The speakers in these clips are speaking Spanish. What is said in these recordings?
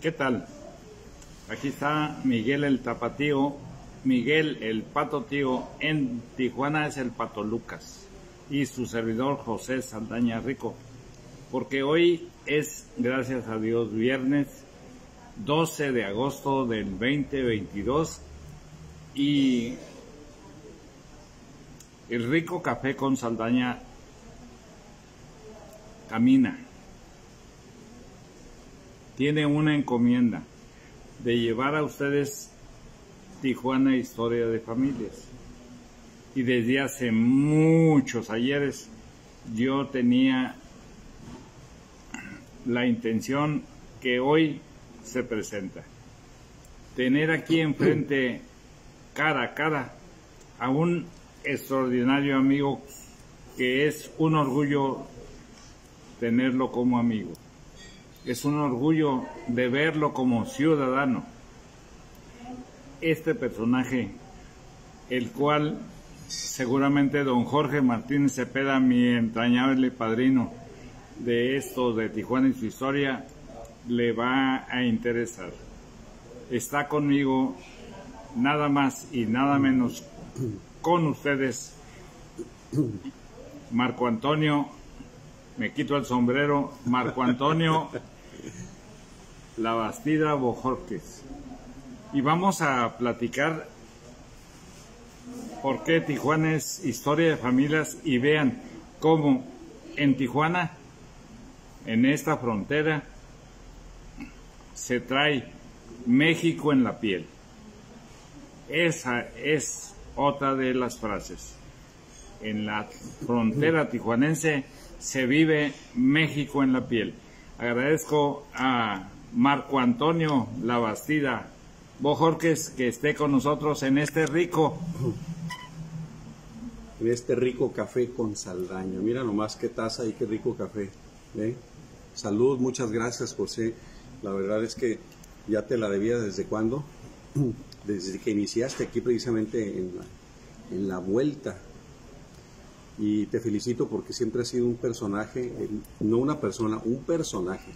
¿Qué tal? Aquí está Miguel el Tapatío, Miguel el Pato Tío, en Tijuana es el Pato Lucas y su servidor José Saldaña Rico, porque hoy es, gracias a Dios, viernes 12 de agosto del 2022 y el rico café con Saldaña camina. Tiene una encomienda de llevar a ustedes Tijuana Historia de Familias. Y desde hace muchos ayeres yo tenía la intención que hoy se presenta. Tener aquí enfrente, cara a cara, a un extraordinario amigo que es un orgullo tenerlo como amigo. Es un orgullo de verlo como ciudadano. Este personaje, el cual seguramente don Jorge Martínez Cepeda, mi entrañable padrino de esto de Tijuana y su historia, le va a interesar. Está conmigo nada más y nada menos con ustedes Marco Antonio, me quito el sombrero, Marco Antonio La Bastida Bojorques. Y vamos a platicar por qué Tijuana es historia de familias y vean cómo en Tijuana, en esta frontera, se trae México en la piel. Esa es otra de las frases. En la frontera tijuanense se vive México en la piel. Agradezco a Marco Antonio Labastida Bojorques que esté con nosotros en este rico en este rico café con saldaña. Mira nomás qué taza y qué rico café. ¿eh? Salud, muchas gracias José. La verdad es que ya te la debía desde cuándo, desde que iniciaste aquí precisamente en la, en la vuelta. Y te felicito porque siempre has sido un personaje, no una persona, un personaje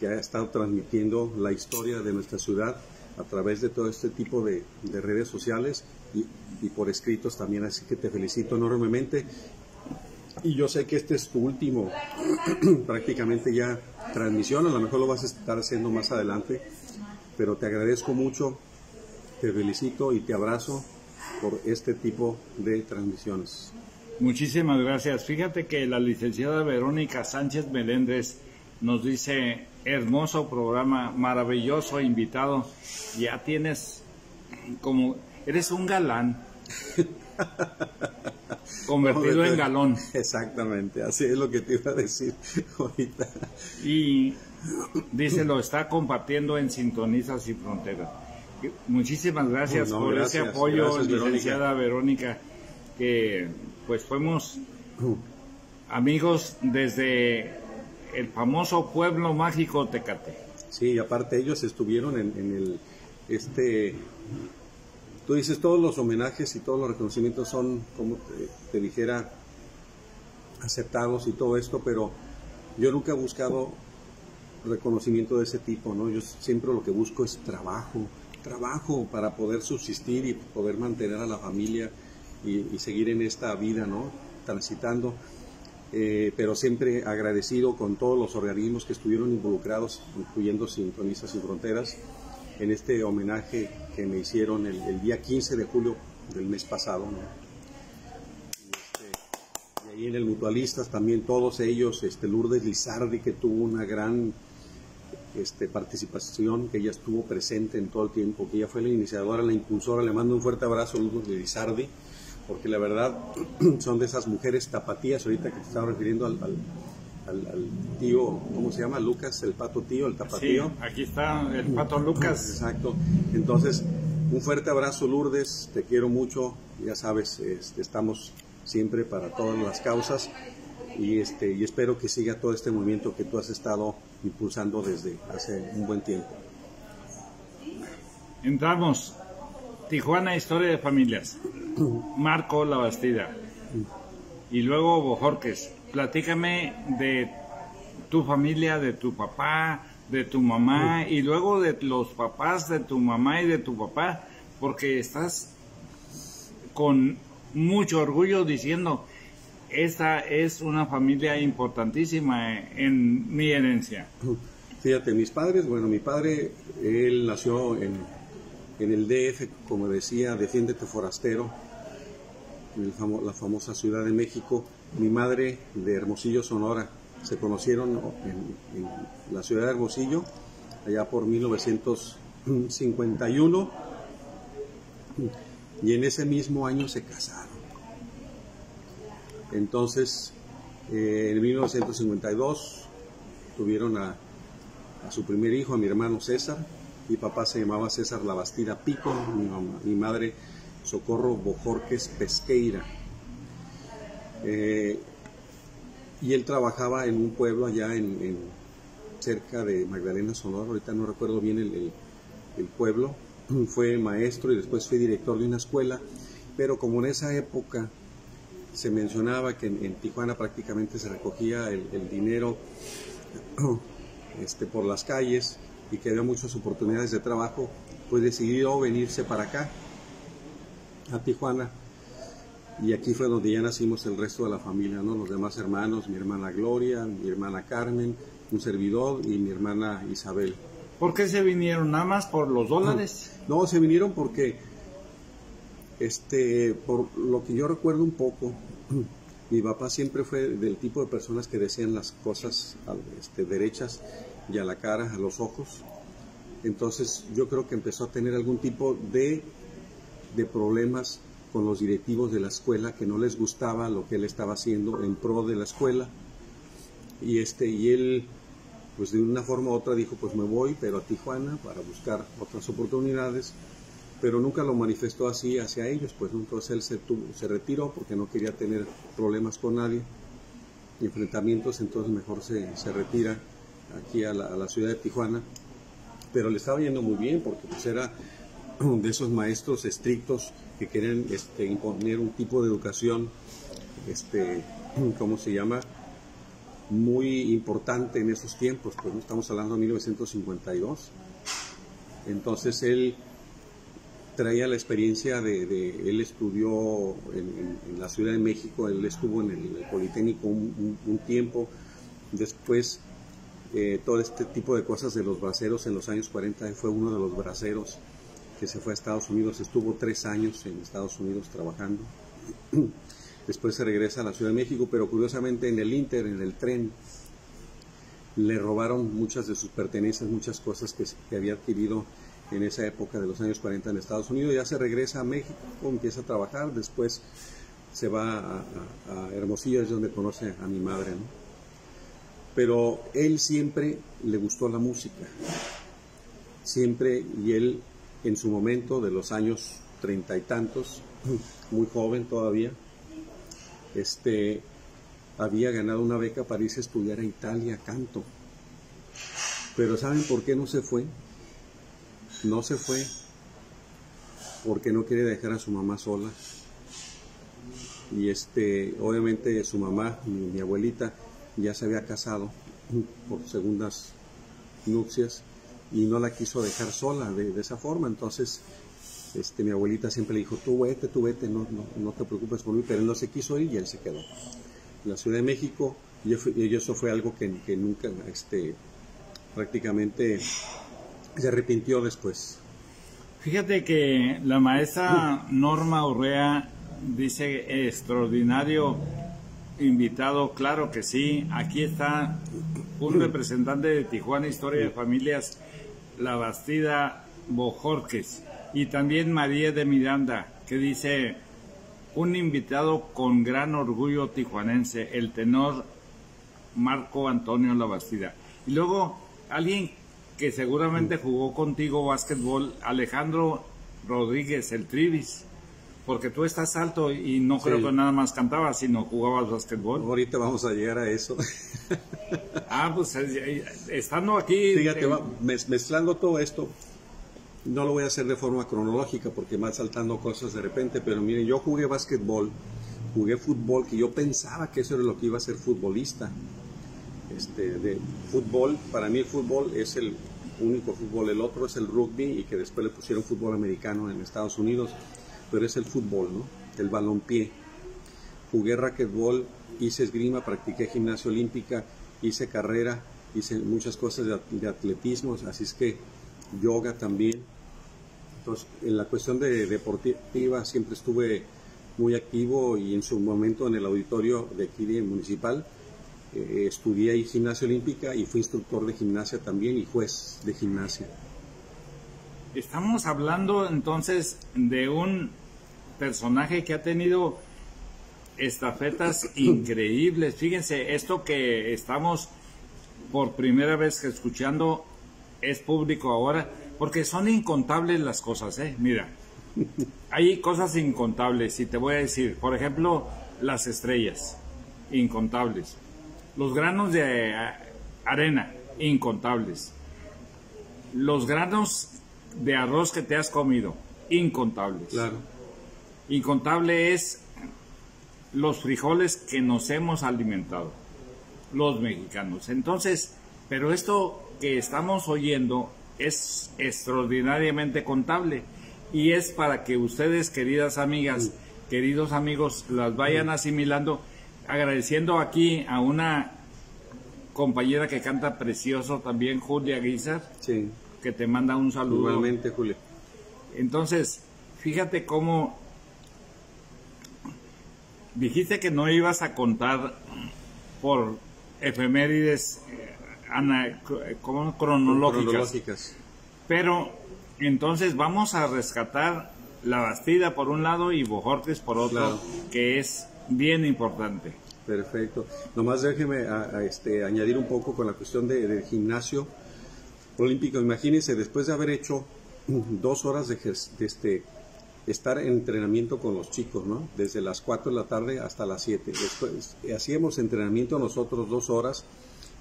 que ha estado transmitiendo la historia de nuestra ciudad a través de todo este tipo de, de redes sociales y, y, por escritos también. Así que te felicito enormemente. Y yo sé que este es tu último, prácticamente ya transmisión, a lo mejor lo vas a estar haciendo más adelante, pero te agradezco mucho, te felicito y te abrazo por este tipo de transmisiones. Muchísimas gracias. Fíjate que la licenciada Verónica Sánchez Meléndez nos dice, hermoso programa, maravilloso invitado, ya tienes como, eres un galán. convertido en galón. Exactamente, así es lo que te iba a decir ahorita. Y dice, lo está compartiendo en Sintonizas y Fronteras. Muchísimas gracias no, por gracias, ese apoyo, gracias, licenciada Verónica. Verónica, que pues fuimos amigos desde el famoso pueblo mágico Tecate. Sí, y aparte ellos estuvieron en, en el este tú dices todos los homenajes y todos los reconocimientos son como te, te, dijera aceptados y todo esto, pero yo nunca he buscado reconocimiento de ese tipo, ¿no? Yo siempre lo que busco es trabajo, trabajo para poder subsistir y poder mantener a la familia y, seguir en esta vida, ¿no? Transitando eh, pero siempre agradecido con todos los organismos que estuvieron involucrados, incluyendo Sintonistas Sin Fronteras, en este homenaje que me hicieron el, día 15 de julio del mes pasado. ¿no? Y, este, y, ahí en el Mutualistas también todos ellos, este, Lourdes Lizardi que tuvo una gran este, participación, que ella estuvo presente en todo el tiempo, que ella fue la iniciadora, la impulsora, le mando un fuerte abrazo Lourdes Lizardi porque la verdad son de esas mujeres tapatías, ahorita que te estaba refiriendo al, al, al, al tío, ¿cómo se llama? Lucas, el pato tío, el tapatío. Sí, aquí está el pato Lucas. Exacto. Entonces, un fuerte abrazo Lourdes, te quiero mucho, ya sabes, este, estamos siempre para todas las causas y, este, y espero que siga todo este movimiento que tú has estado impulsando desde hace un buen tiempo. Entramos. Tijuana, historia de familias. Marco La Bastida. Y luego Bojorques. platícame de tu familia, de tu papá, de tu mamá y luego de los papás de tu mamá y de tu papá, porque estás con mucho orgullo diciendo, esta es una familia importantísima en mi herencia. Fíjate, mis padres, bueno, mi padre, él nació en, en el DF, como decía, Defiéndete Forastero, en la famosa Ciudad de México. Mi madre de Hermosillo, Sonora. Se conocieron en, la ciudad de Hermosillo, allá por 1951, y en ese mismo año se casaron. Entonces, eh, en 1952 tuvieron a, a, su primer hijo, a mi hermano César. Mi papá se llamaba César Labastida Pico, mi, madre Socorro Bojorques Pesqueira. Eh, y él trabajaba en un pueblo allá en, cerca de Magdalena Sonora, ahorita no recuerdo bien el, pueblo, fue maestro y después fue director de una escuela, pero como en esa época se mencionaba que en, Tijuana prácticamente se recogía el, dinero este, por las calles y que había muchas oportunidades de trabajo, pues decidió venirse para acá a Tijuana. Y aquí fue donde ya nacimos el resto de la familia, ¿no? Los demás hermanos, mi hermana Gloria, mi hermana Carmen, un servidor y mi hermana Isabel. ¿Por qué se vinieron? ¿Nada más por los dólares? No, se vinieron porque, este, por lo que yo recuerdo un poco, mi papá siempre fue del tipo de personas que decían las cosas este, derechas y a la cara, a los ojos. Entonces yo creo que empezó a tener algún tipo de de problemas con los directivos de la escuela que no les gustaba lo que él estaba haciendo en pro de la escuela. Y este y él pues de una forma u otra dijo pues me voy pero a Tijuana para buscar otras oportunidades pero nunca lo manifestó así hacia ellos pues entonces él se, se retiró porque no quería tener problemas con nadie enfrentamientos entonces mejor se, se retira aquí a la, ciudad de Tijuana pero le estaba yendo muy bien porque pues era de esos maestros estrictos que quieren este, imponer un tipo de educación, este, ¿cómo se llama? Muy importante en esos tiempos, pues estamos hablando de 1952. Entonces él traía la experiencia de, él estudió en, la Ciudad de México, él estuvo en el, Politécnico un, tiempo, después eh, todo este tipo de cosas de los braceros en los años 40, fue uno de los braceros que se fue a Estados Unidos, estuvo tres años en Estados Unidos trabajando. Después se regresa a la Ciudad de México, pero curiosamente en el Inter, en el tren, le robaron muchas de sus pertenencias, muchas cosas que, había adquirido en esa época de los años 40 en Estados Unidos. Ya se regresa a México, empieza a trabajar, después se va a, a, Hermosillo, es donde conoce a mi madre. Pero él siempre le gustó la música, siempre, y él en su momento de los años treinta y tantos, muy joven todavía, este, había ganado una beca para irse a estudiar a Italia canto. Pero ¿saben por qué no se fue? No se fue porque no quiere dejar a su mamá sola. Y este, obviamente su mamá, mi abuelita, ya se había casado por segundas nupcias y no la quiso dejar sola de, esa forma. Entonces, este, mi abuelita siempre le dijo, tú vete, tú vete, no, no, te preocupes por mí, pero él no se quiso ir y él se quedó. En la Ciudad de México, y, eso fue algo que, que, nunca, este, prácticamente se arrepintió después. Fíjate que la maestra Norma Urrea dice extraordinario invitado, claro que sí. Aquí está un representante de Tijuana Historia de Familias la Bastida Bojorques y también María de Miranda, que dice, un invitado con gran orgullo tijuanense, el tenor Marco Antonio La Bastida. Y luego alguien que seguramente jugó contigo básquetbol, Alejandro Rodríguez, el Trivis porque tú estás alto y no creo que nada más cantabas, sino jugabas básquetbol. Ahorita vamos a llegar a eso. ah, pues eh, eh, estando aquí... Fíjate, mezclando todo esto, no lo voy a hacer de forma cronológica porque más saltando cosas de repente, pero miren, yo jugué básquetbol, jugué fútbol, que yo pensaba que eso era lo que iba a ser futbolista. Este, de fútbol, para mí el fútbol es el único fútbol, el otro es el rugby y que después le pusieron fútbol americano en Estados Unidos, pero es el fútbol, ¿no? El balompié. Jugué racquetball, hice esgrima, practiqué gimnasia olímpica, hice carrera, hice muchas cosas de, atletismo, así es que yoga también. Entonces, en la cuestión de deportiva siempre estuve muy activo y en su momento en el auditorio de aquí de municipal eh, estudié ahí gimnasia olímpica y fui instructor de gimnasia también y juez de gimnasia. Estamos hablando entonces de un personaje que ha tenido estafetas increíbles. Fíjense, esto que estamos por primera vez escuchando es público ahora, porque son incontables las cosas, ¿eh? Mira, hay cosas incontables y te voy a decir, por ejemplo, las estrellas, incontables. Los granos de arena, incontables. Los granos de arroz que te has comido, incontables. Claro. Incontable es los frijoles que nos hemos alimentado, los mexicanos. Entonces, pero esto que estamos oyendo es extraordinariamente contable y es para que ustedes, queridas amigas, queridos amigos, las vayan asimilando, agradeciendo aquí a una compañera que canta precioso también, Julia Guizar, que te manda un saludo. Igualmente, Julia. Entonces, fíjate cómo dijiste que no ibas a contar por efemérides eh, ana, cronológicas. Pero entonces vamos a rescatar la Bastida por un lado y Bojortes por otro, que es bien importante. Perfecto. Nomás déjeme a, este, añadir un poco con la cuestión de, del gimnasio olímpico. Imagínense, después de haber hecho dos horas de, de este, estar en entrenamiento con los chicos, ¿no? Desde las 4 de la tarde hasta las 7. Después hacíamos entrenamiento nosotros dos horas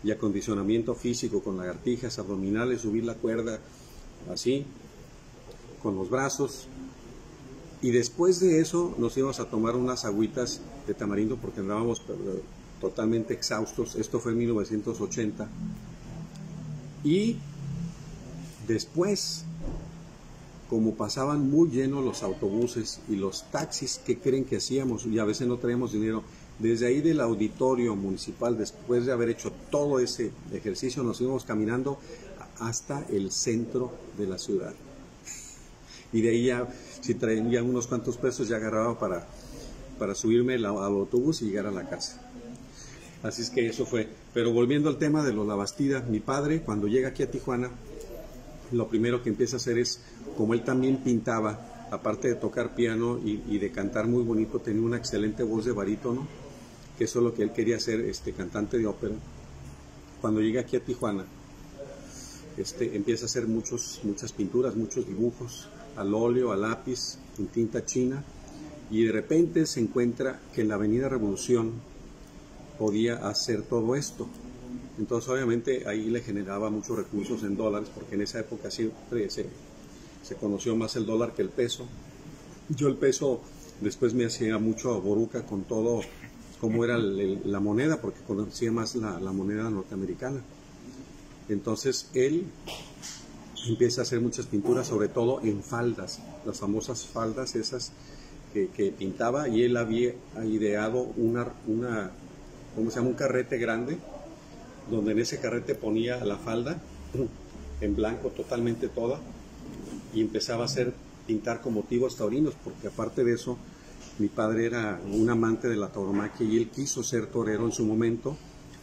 y acondicionamiento físico con lagartijas, abdominales, subir la cuerda, así, con los brazos. Y después de eso nos íbamos a tomar unas agüitas de tamarindo porque andábamos eh, totalmente exhaustos. Esto fue en 1980. Y después como pasaban muy llenos los autobuses y los taxis que creen que hacíamos y a veces no traíamos dinero, desde ahí del auditorio municipal, después de haber hecho todo ese ejercicio, nos íbamos caminando hasta el centro de la ciudad. Y de ahí ya, si traía unos cuantos pesos, ya agarraba para, para subirme al autobús y llegar a la casa. Así es que eso fue. Pero volviendo al tema de los Labastida, mi padre, cuando llega aquí a Tijuana, lo primero que empieza a hacer es, como él también pintaba, aparte de tocar piano y, de cantar muy bonito, tenía una excelente voz de barítono, que eso es lo que él quería ser, este, cantante de ópera. Cuando llega aquí a Tijuana, este, empieza a hacer muchos, muchas pinturas, muchos dibujos, al óleo, al lápiz, en tinta china, y de repente se encuentra que en la Avenida Revolución podía hacer todo esto. Entonces obviamente ahí le generaba muchos recursos en dólares, porque en esa época siempre se, se conoció más el dólar que el peso. Yo el peso después me hacía mucho boruca con todo cómo era la moneda, porque conocía más la, moneda norteamericana. Entonces él empieza a hacer muchas pinturas, sobre todo en faldas, las famosas faldas esas que, que pintaba, y él había ideado una, una, ¿cómo se llama? Un carrete grande donde en ese carrete ponía la falda en blanco totalmente toda y empezaba a hacer pintar con motivos taurinos, porque aparte de eso, mi padre era un amante de la tauromaquia y él quiso ser torero en su momento,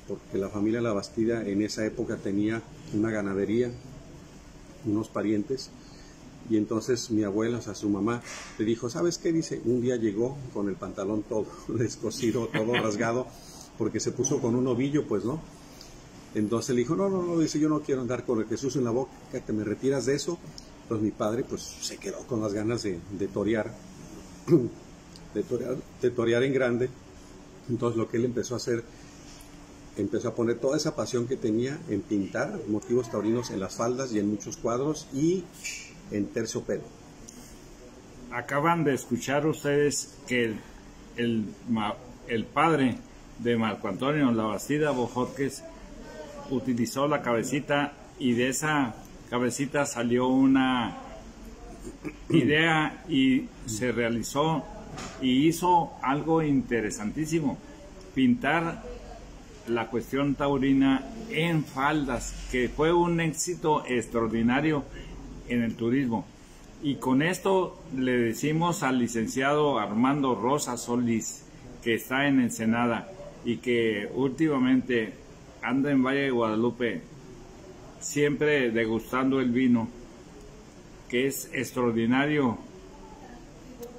porque la familia La Bastida en esa época tenía una ganadería, unos parientes, y entonces mi abuela, o sea, su mamá, le dijo, ¿sabes qué? Dice, un día llegó con el pantalón todo descosido, todo rasgado, porque se puso con un ovillo, pues, ¿no? Entonces le dijo, no, no, no, dice, yo no quiero andar con el Jesús en la boca, que te me retiras de eso. Entonces mi padre pues se quedó con las ganas de, torear, de torear, en grande. Entonces lo que él empezó a hacer, empezó a poner toda esa pasión que tenía en pintar motivos taurinos en las faldas y en muchos cuadros y en terciopelo. Acaban de escuchar ustedes que el, el padre de Marco Antonio Labastida Bojorques utilizó la cabecita y de esa cabecita salió una idea y se realizó y hizo algo interesantísimo, pintar la cuestión taurina en faldas, que fue un éxito extraordinario en el turismo. Y con esto le decimos al licenciado Armando Rosa Solís, que está en Ensenada y que últimamente anda en Valle de Guadalupe, siempre degustando el vino, que es extraordinario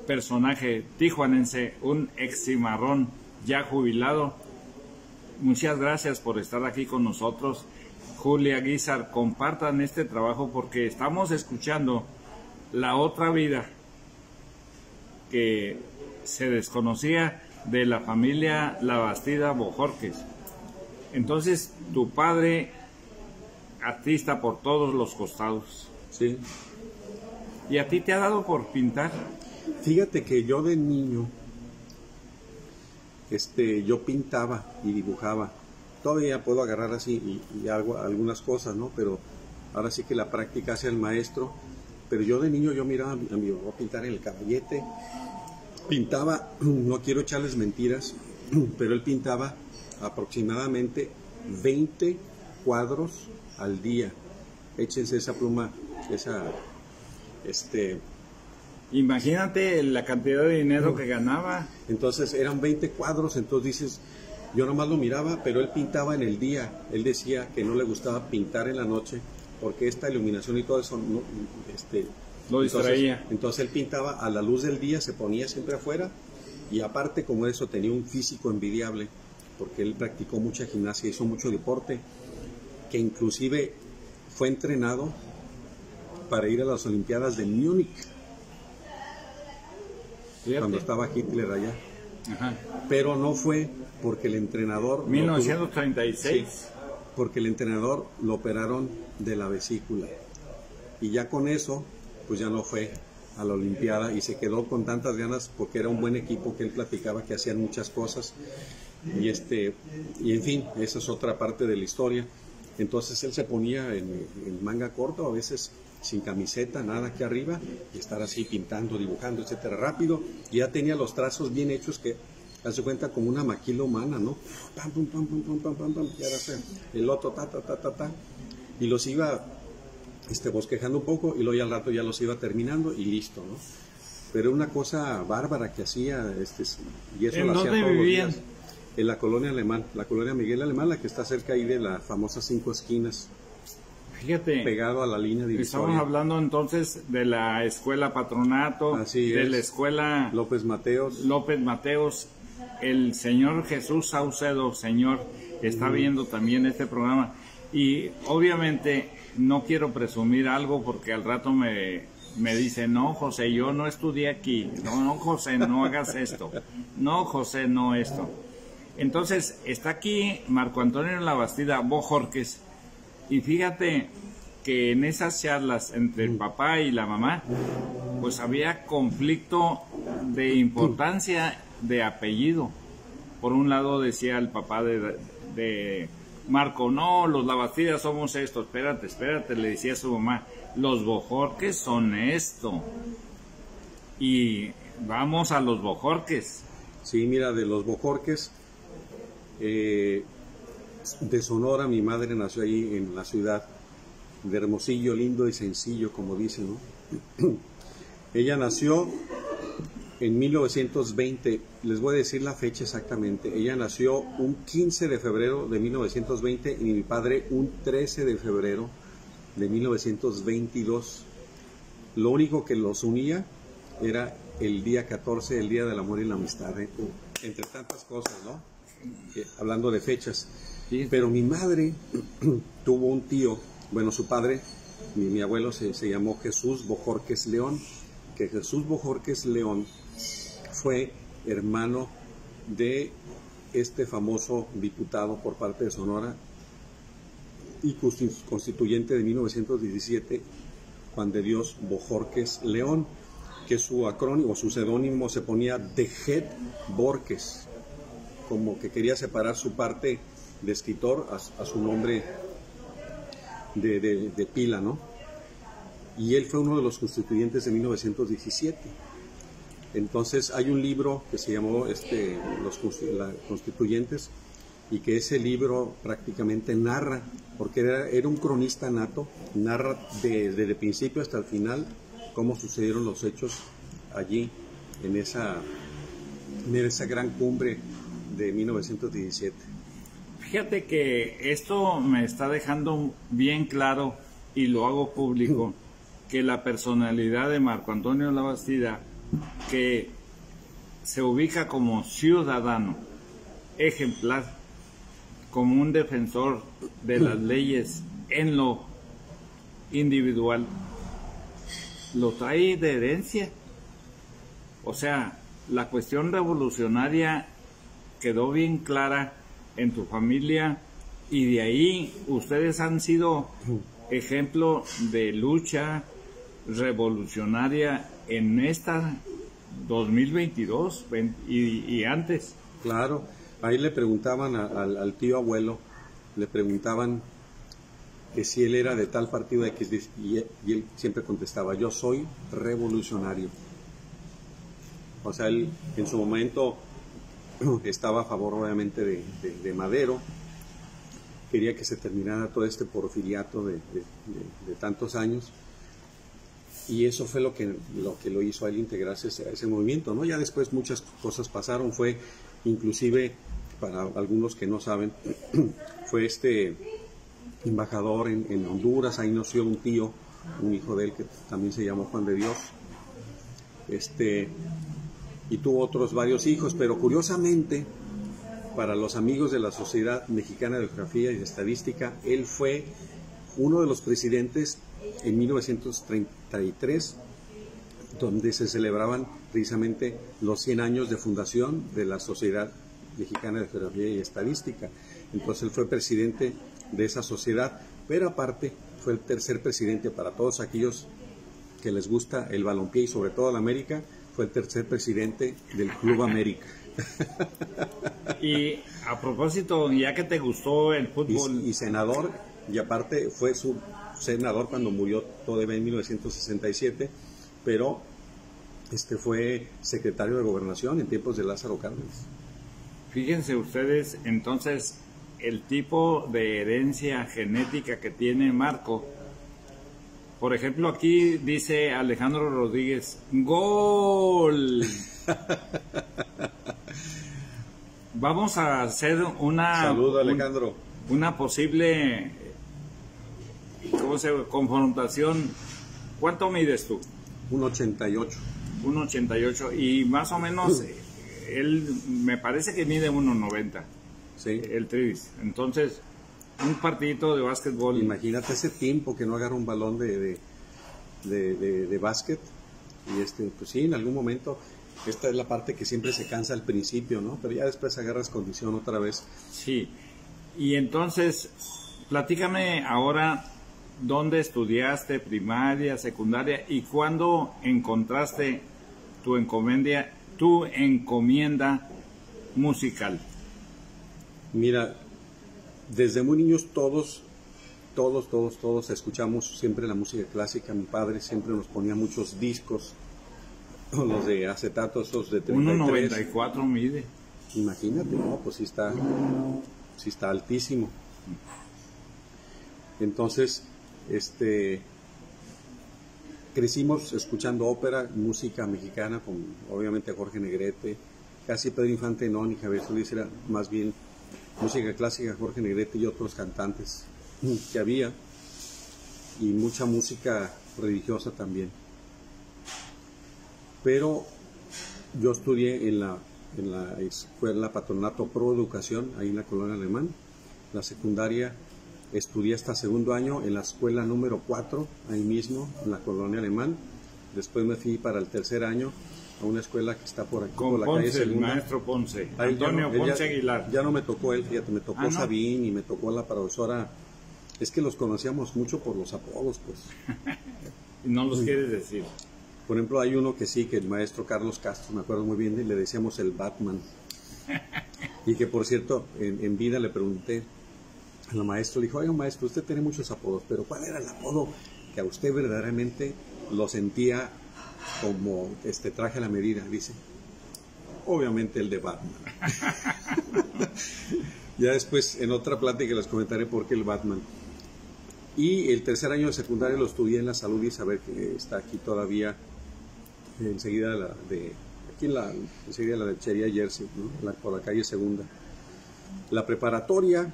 personaje tijuanense, un ex cimarrón ya jubilado. Muchas gracias por estar aquí con nosotros. Julia Guizar, compartan este trabajo porque estamos escuchando la otra vida que se desconocía de la familia La Bastida Bojorques. Entonces, tu padre, artista por todos los costados. Sí. ¿Y a ti te ha dado por pintar? Fíjate que yo de niño, este, yo pintaba y dibujaba. Todavía puedo agarrar así y, hago algunas cosas, ¿no? Pero ahora sí que la práctica hace el maestro. Pero yo de niño yo miraba a mi, a mi pintar en el caballete. Pintaba, no quiero echarles mentiras, pero él pintaba aproximadamente 20 cuadros al día. Échense esa pluma, esa, este... Imagínate la cantidad de dinero que ganaba. Entonces eran 20 cuadros, entonces dices, yo nomás lo miraba, pero él pintaba en el día. Él decía que no le gustaba pintar en la noche porque esta iluminación y todo eso no, este, lo distraía. Entonces, entonces, él pintaba a la luz del día, se ponía siempre afuera y aparte como eso tenía un físico envidiable porque él practicó mucha gimnasia, hizo mucho deporte, que inclusive fue entrenado para ir a las Olimpiadas de Múnich, cuando estaba Hitler allá. Pero no fue porque el entrenador... 1936. porque el entrenador lo operaron de la vesícula. Y ya con eso, pues ya no fue a la Olimpiada y se quedó con tantas ganas porque era un buen equipo que él platicaba que hacían muchas cosas y este y en fin esa es otra parte de la historia. Entonces él se ponía en, manga corto a veces sin camiseta nada aquí arriba y estar así pintando dibujando etcétera rápido. Y ya tenía los trazos bien hechos que hace cuenta como una maquila humana no pam pam pam pam pam pam pam, y ahora el otro ta ta ta ta ta. Y los iba este bosquejando un poco y luego ya al rato ya los iba terminando y listo no pero una cosa bárbara que hacía este y eso lo hacía todos los días en la colonia alemán, la colonia Miguel Alemán, la que está cerca ahí de la famosa Cinco Esquinas. Fíjate. Pegado a la línea de Estamos hablando entonces de la escuela Patronato, de la escuela López Mateos. López Mateos. El señor Jesús Saucedo, señor, está viendo también este programa. Y obviamente no quiero presumir algo porque al rato me, me dice, no, José, yo no estudié aquí. No, no, José, no hagas esto. No, José, no esto. Entonces, está aquí Marco Antonio Labastida Bojorques, y fíjate que en esas charlas entre el papá y la mamá, pues había conflicto de importancia de apellido. Por un lado decía el papá de, Marco, no, los Labastidas somos esto, espérate, espérate, le decía a su mamá, los Bojorques son esto. Y vamos a los Bojorques. Sí, mira, de los Bojorques eh, de Sonora, mi madre nació ahí en la ciudad de Hermosillo, lindo y sencillo, como dicen. Ella nació en 1920, les voy a decir la fecha exactamente. Ella nació un 15 de febrero de 1920 y mi padre un 13 de febrero de 1922. Lo único que los unía era el día 14, el Día del Amor y la Amistad, ¿eh? entre tantas cosas, ¿no? Hablando de fechas. Pero mi madre tuvo un tío, bueno, su padre, mi, abuelo se, llamó Jesús Bojorques León, que Jesús Bojorques León fue hermano de este famoso diputado por parte de Sonora y constituyente de 1917, Juan de Dios Bojorques León. que su acrónimo, su seudónimo se ponía De Head Borges, como que quería separar su parte de escritor a, su nombre de, pila, ¿no? Y él fue uno de los constituyentes de 1917. Entonces hay un libro que se llamó este, Los Constituyentes y que ese libro prácticamente narra, porque era, era un cronista nato, narra desde el principio hasta el final cómo sucedieron los hechos allí, en esa, en esa gran cumbre de 1917. Fíjate que esto me está dejando bien claro y lo hago público, que la personalidad de Marco Antonio Labastida, que se ubica como ciudadano ejemplar, como un defensor de las leyes en lo individual, lo trae de herencia. O sea, la cuestión revolucionaria quedó bien clara en tu familia y de ahí ustedes han sido ejemplo de lucha revolucionaria en esta 2022 y, y antes. Claro, ahí le preguntaban al tío abuelo, le preguntaban que si él era de tal partido X, y él, siempre contestaba, yo soy revolucionario. O sea, él en su momento estaba a favor obviamente de, Madero, quería que se terminara todo este porfiriato de, tantos años, y eso fue lo que lo, que lo hizo a él integrarse a ese movimiento, ¿no? Ya después muchas cosas pasaron, fue inclusive, para algunos que no saben, fue este embajador en, Honduras, ahí nació un tío, un hijo de él que también se llamó Juan de Dios, este, y tuvo otros varios hijos, pero curiosamente, para los amigos de la Sociedad Mexicana de Geografía y Estadística, él fue uno de los presidentes en 1933, donde se celebraban precisamente los 100 años de fundación de la Sociedad Mexicana de Geografía y Estadística. Entonces él fue presidente de esa sociedad, pero aparte fue el tercer presidente para todos aquellos que les gusta el balompié y sobre todo la América, fue el tercer presidente del Club América. y a propósito, ya que te gustó el fútbol... Y, senador, y aparte fue su senador cuando murió todavía en 1967, pero este fue secretario de gobernación en tiempos de Lázaro Cárdenas. Fíjense ustedes, entonces, el tipo de herencia genética que tiene Marco. Por ejemplo, aquí dice Alejandro Rodríguez, gol. Vamos a hacer una... Saludo, Alejandro. una posible ¿cómo se, confrontación. ¿Cuánto mides tú? Un 88. Un 88 y más o menos él me parece que mide 1.90 el Trivis. Entonces, un partidito de básquetbol. Imagínate ese tiempo que no agarra un balón de, de, de, básquet. Y este, pues sí, en algún momento, esta es la parte que siempre se cansa al principio, ¿no? Pero ya después agarras condición otra vez. Sí. Y entonces, platícame ahora dónde estudiaste primaria, secundaria y cuándo encontraste tu encomienda, tu encomienda musical. Mira, desde muy niños todos, todos, todos, todos escuchamos siempre la música clásica. Mi padre siempre nos ponía muchos discos, los de acetato, esos de 33. 1.94 mide. Imagínate, no, pues sí está, sí está altísimo. Entonces, este, crecimos escuchando ópera, música mexicana, con obviamente Jorge Negrete, casi Pedro Infante no, ni Javier Solís, era más bien música clásica, Jorge Negrete y otros cantantes que había, y mucha música religiosa también. Pero yo estudié en la, en la escuela Patronato Pro Educación, ahí en la colonia alemán. La secundaria estudié hasta segundo año en la escuela número 4, ahí mismo, en la colonia alemán. Después me fui para el tercer año a una escuela que está por aquí, Con por la Ponce, el maestro Ponce, Antonio Ponce Aguilar. Ya no me tocó él, fíjate, me tocó ah, Sabín y me tocó la profesora. Es que los conocíamos mucho por los apodos, pues. no los quieres decir. Por ejemplo, hay uno que sí, que el maestro Carlos Castro, me acuerdo muy bien, y le decíamos el Batman. Y que por cierto, en, vida le pregunté al maestro, le dijo, oiga maestro, usted tiene muchos apodos, pero ¿cuál era el apodo que a usted verdaderamente lo sentía como este traje a la medida? Dice, obviamente el de Batman. ya después en otra plática les comentaré por qué el Batman. Y el tercer año de secundaria lo estudié en la salud y saber que está aquí todavía enseguida la de aquí en la enseguida la lechería Jersey, por la calle Segunda. La preparatoria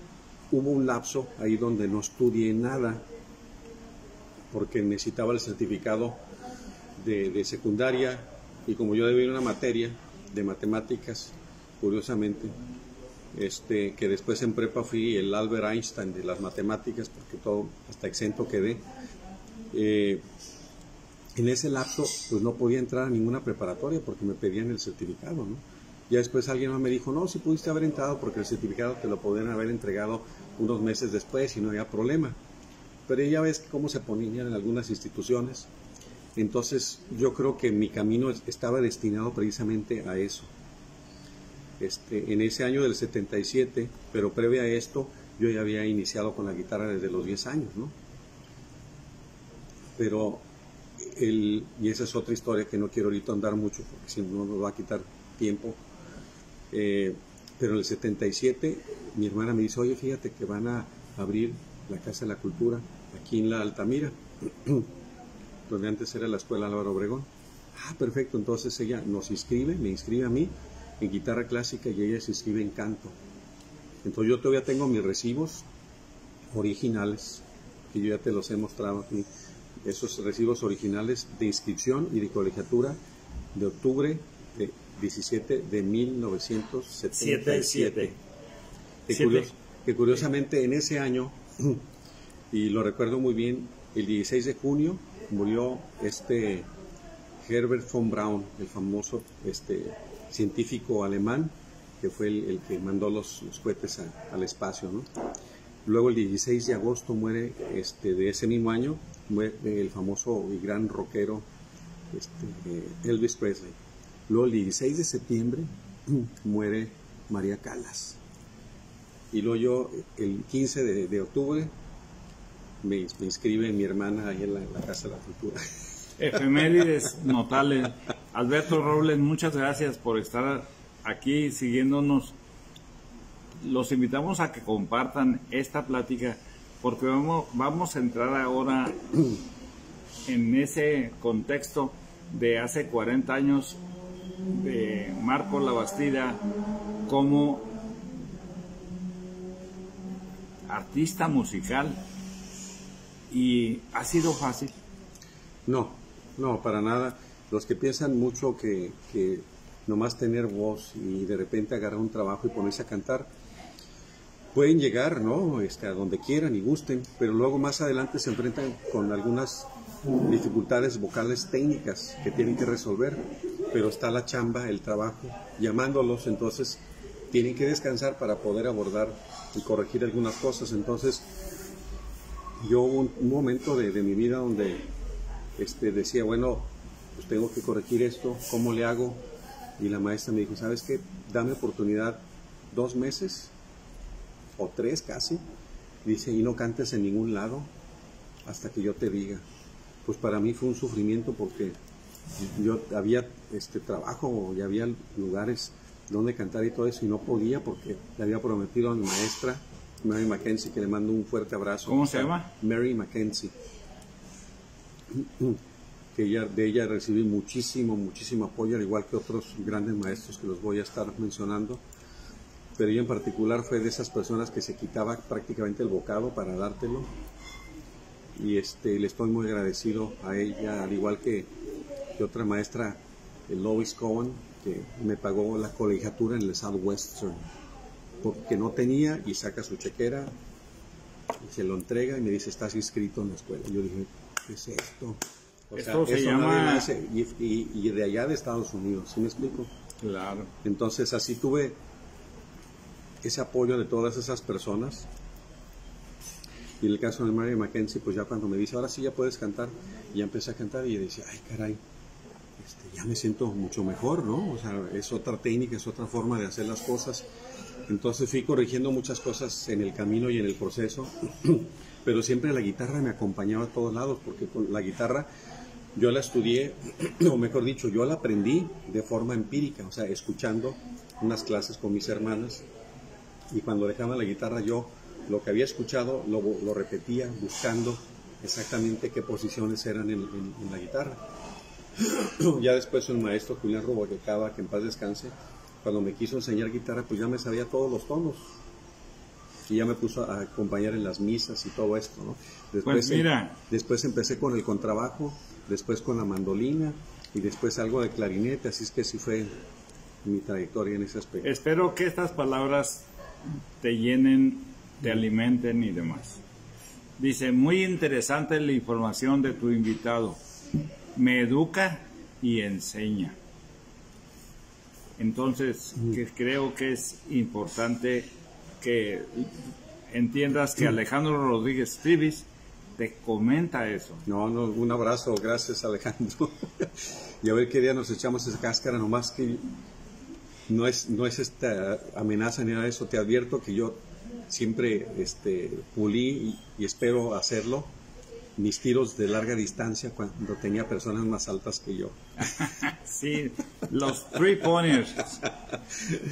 hubo un lapso ahí donde no estudié nada porque necesitaba el certificado de, secundaria y como yo debía una materia de matemáticas, curiosamente, este, que después en prepa fui el Albert Einstein de las matemáticas, porque todo hasta exento quedé. Eh, en ese lapso pues no podía entrar a ninguna preparatoria porque me pedían el certificado, ¿no? Ya después alguien me dijo, no, si pudiste haber entrado porque el certificado te lo podían haber entregado unos meses después y no había problema. Pero ya ves cómo se ponían en algunas instituciones. Entonces yo creo que mi camino estaba destinado precisamente a eso. Este, en ese año del 77, pero previo a esto, yo ya había iniciado con la guitarra desde los 10 años, ¿no? Pero y esa es otra historia que no quiero ahorita andar mucho porque si no nos va a quitar tiempo. Eh, pero en el 77 mi hermana me dice, oye, fíjate que van a abrir la Casa de la Cultura aquí en la Altamira, donde antes era la Escuela Álvaro Obregón. Ah, perfecto, entonces ella nos inscribe, me inscribe a mí en guitarra clásica y ella se inscribe en canto. Entonces yo todavía tengo mis recibos originales, que yo ya te los he mostrado aquí esos recibos originales de inscripción y de colegiatura de octubre de 17 de 1977. Que, que curiosamente en ese año, y lo recuerdo muy bien, el 16 de junio murió este Herbert von Braun, el famoso este, científico alemán, que fue el, que mandó los, cohetes al espacio. ¿no? Luego el 16 de agosto muere este, de ese mismo año el famoso y gran rockero este, Elvis Presley. Luego el 16 de septiembre muere María Calas. Y luego yo el 15 de, octubre me, inscribe mi hermana ahí en la, Casa de la Cultura. Efemérides notables. Alberto Robles, muchas gracias por estar aquí siguiéndonos. Los invitamos a que compartan esta plática porque vamos, vamos a entrar ahora en ese contexto de hace 40 años de Marco Labastida como artista musical y ha sido fácil. No, no, para nada. Los que piensan mucho que, nomás tener voz y de repente agarrar un trabajo y ponerse a cantar, pueden llegar, ¿no? Este, a donde quieran y gusten, pero luego más adelante se enfrentan con algunas dificultades vocales técnicas que tienen que resolver, pero está la chamba, el trabajo, llamándolos, entonces tienen que descansar para poder abordar y corregir algunas cosas. Entonces, yo hubo un, momento de, mi vida donde este, decía, bueno, pues tengo que corregir esto, ¿cómo le hago? Y la maestra me dijo, ¿sabes qué? Dame oportunidad dos meses o tres casi, dice, y no cantes en ningún lado hasta que yo te diga. Pues para mí fue un sufrimiento porque yo había este trabajo y había lugares donde cantar y todo eso y no podía porque le había prometido a mi maestra, Mary Mackenzie, que le mando un fuerte abrazo. ¿Cómo se llama? Mary Mackenzie. Que ella, de ella recibí muchísimo, muchísimo apoyo, al igual que otros grandes maestros que los voy a estar mencionando pero ella en particular fue de esas personas que se quitaba prácticamente el bocado para dártelo y este, le estoy muy agradecido a ella, al igual que, otra maestra, Lois Cohen, que me pagó la colegiatura en el Southwestern, porque no tenía y saca su chequera, y se lo entrega y me dice, estás inscrito en la escuela. Y yo dije, ¿qué es esto? O esto se llama... y, y, de allá de Estados Unidos, ¿sí me explico? Claro. Entonces así tuve ese apoyo de todas esas personas. Y en el caso de Mary Mackenzie, pues ya cuando me dice, ahora sí ya puedes cantar, y ya empecé a cantar y decía, ay caray, este, ya me siento mucho mejor, ¿no? O sea, es otra técnica, es otra forma de hacer las cosas. Entonces fui corrigiendo muchas cosas en el camino y en el proceso, pero siempre la guitarra me acompañaba a todos lados, porque con la guitarra yo la estudié, o mejor dicho, yo la aprendí de forma empírica, o sea, escuchando unas clases con mis hermanas, y cuando dejaba la guitarra yo lo que había escuchado lo, lo repetía buscando exactamente qué posiciones eran en, en la guitarra. ya después un maestro, Julián Rubalcaba, que en paz descanse, cuando me quiso enseñar guitarra, pues ya me sabía todos los tonos. Y ya me puso a acompañar en las misas y todo esto, ¿no? Después, Pues mira. después empecé con el contrabajo, después con la mandolina y después algo de clarinete, así es que sí fue mi trayectoria en ese aspecto. Espero que estas palabras te llenen, te alimenten y demás. Dice, muy interesante la información de tu invitado. Me educa y enseña. Entonces, que creo que es importante que entiendas que Alejandro Rodríguez Trivis te comenta eso. No, no, un abrazo, gracias Alejandro. y a ver qué día nos echamos esa cáscara, nomás que no es, no es esta amenaza ni nada de eso, te advierto que yo siempre este, pulí y, y espero hacerlo mis tiros de larga distancia cuando tenía personas más altas que yo. Sí, los three pointers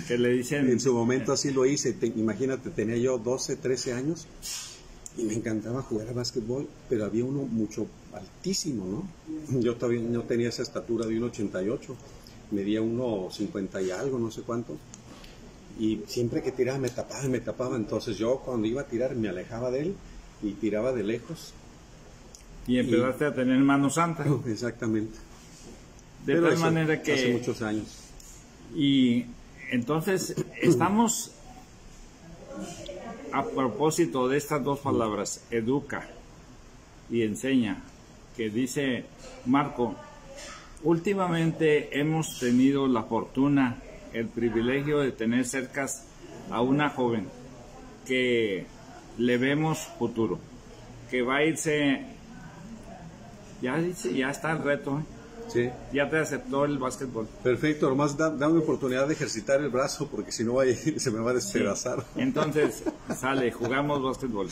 que le dicen. En su momento así lo hice, te- imagínate, tenía yo 12, 13 años y me encantaba jugar a básquetbol, pero había uno mucho altísimo, ¿no? Yo todavía no tenía esa estatura de 1,88, medía 1,50 y algo, no sé cuánto. Y siempre que tiraba me tapaba, me tapaba. Entonces yo cuando iba a tirar me alejaba de él y tiraba de lejos. Y empezaste a tener mano santa. Exactamente. De Pero tal eso manera que. Hace muchos años. Y entonces estamos a propósito de estas dos palabras, educa y enseña, que dice Marco, últimamente hemos tenido la fortuna, el privilegio de tener cerca a una joven que le vemos futuro, que va a irse, ya ya está el reto, ¿eh? Sí. ya te aceptó el básquetbol. Perfecto, nomás da- dame oportunidad de ejercitar el brazo porque si no vaya- se me va a despedazar. Entonces sale, jugamos básquetbol.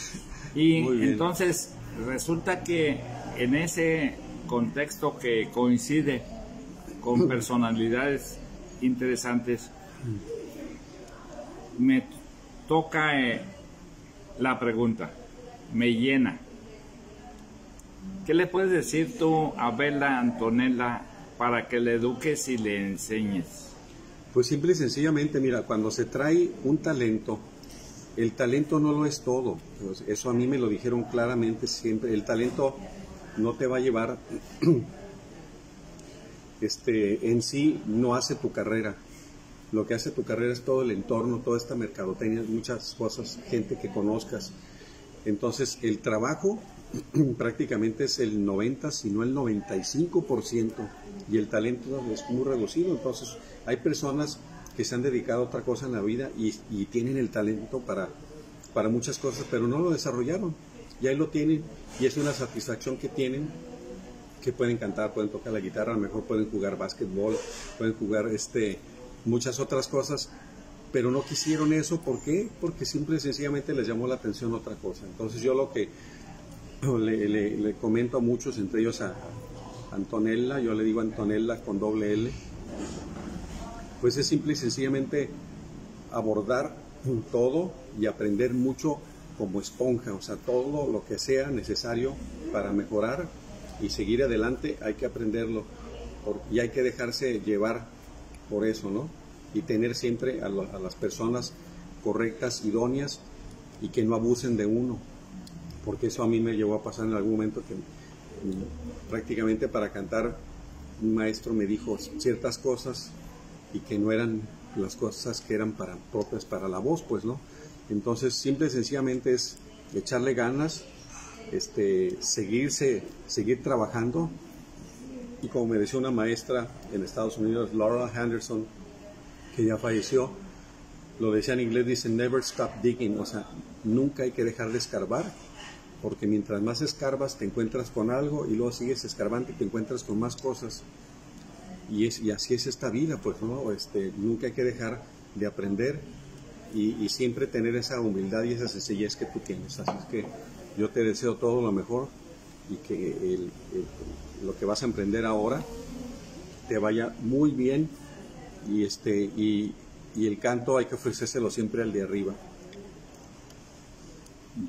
Y entonces resulta que en ese contexto que coincide con personalidades interesantes, me toca eh, la pregunta, me llena. ¿Qué le puedes decir tú a Bella Antonella para que le eduques y le enseñes? Pues simple y sencillamente, mira, cuando se trae un talento, el talento no lo es todo. Pues eso a mí me lo dijeron claramente siempre. El talento no te va a llevar, este, en sí no hace tu carrera. Lo que hace tu carrera es todo el entorno, toda esta mercadotecnia, muchas cosas, gente que conozcas. Entonces, el trabajo prácticamente es el 90, si no el 95%, y el talento es muy reducido. Entonces, hay personas que se han dedicado a otra cosa en la vida y, tienen el talento para, para muchas cosas, pero no lo desarrollaron. Y ahí lo tienen, y es una satisfacción que tienen, que pueden cantar, pueden tocar la guitarra, a lo mejor pueden jugar básquetbol, pueden jugar este, muchas otras cosas, pero no quisieron eso, ¿por qué? Porque simple y sencillamente les llamó la atención otra cosa. Entonces yo lo que le, le- le comento a muchos, entre ellos a Antonella, yo le digo Antonella con doble L, pues es simple y sencillamente abordar todo y aprender mucho como esponja, o sea, todo lo que sea necesario para mejorar y seguir adelante hay que aprenderlo y hay que dejarse llevar por eso, ¿no? Y tener siempre a, lo- a las personas correctas, idóneas y que no abusen de uno, porque eso a mí me llevó a pasar en algún momento que mm, prácticamente para cantar un maestro me dijo ciertas cosas y que no eran las cosas que eran para, propias para la voz, pues, ¿no? Entonces, simple y sencillamente es echarle ganas, este, seguirse, seguir trabajando. Y como me decía una maestra en Estados Unidos, Laura Henderson, que ya falleció, lo decía en inglés, dice, never stop digging, o sea, nunca hay que dejar de escarbar, porque mientras más escarbas te encuentras con algo y luego sigues escarbando y te encuentras con más cosas. y, es, y así es esta vida, pues, ¿no? Este, nunca hay que dejar de aprender y, siempre tener esa humildad y esa sencillez que tú tienes. Así es que yo te deseo todo lo mejor y que lo que vas a emprender ahora te vaya muy bien y, este, y, y el canto hay que ofrecérselo siempre al de arriba.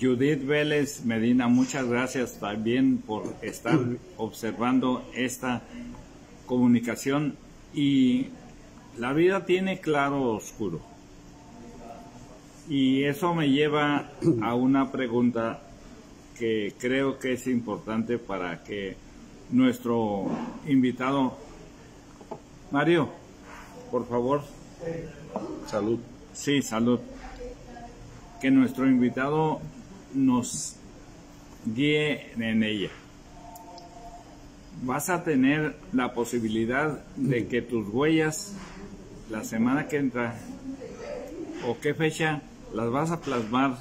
Judith Vélez Medina, muchas gracias también por estar observando esta comunicación y la vida tiene claro oscuro. Y eso me lleva a una pregunta que creo que es importante para que nuestro invitado, Mario, por favor. Salud. Sí, salud. Que nuestro invitado nos guíe en ella. Vas a tener la posibilidad de que tus huellas la semana que entra o qué fecha las vas a plasmar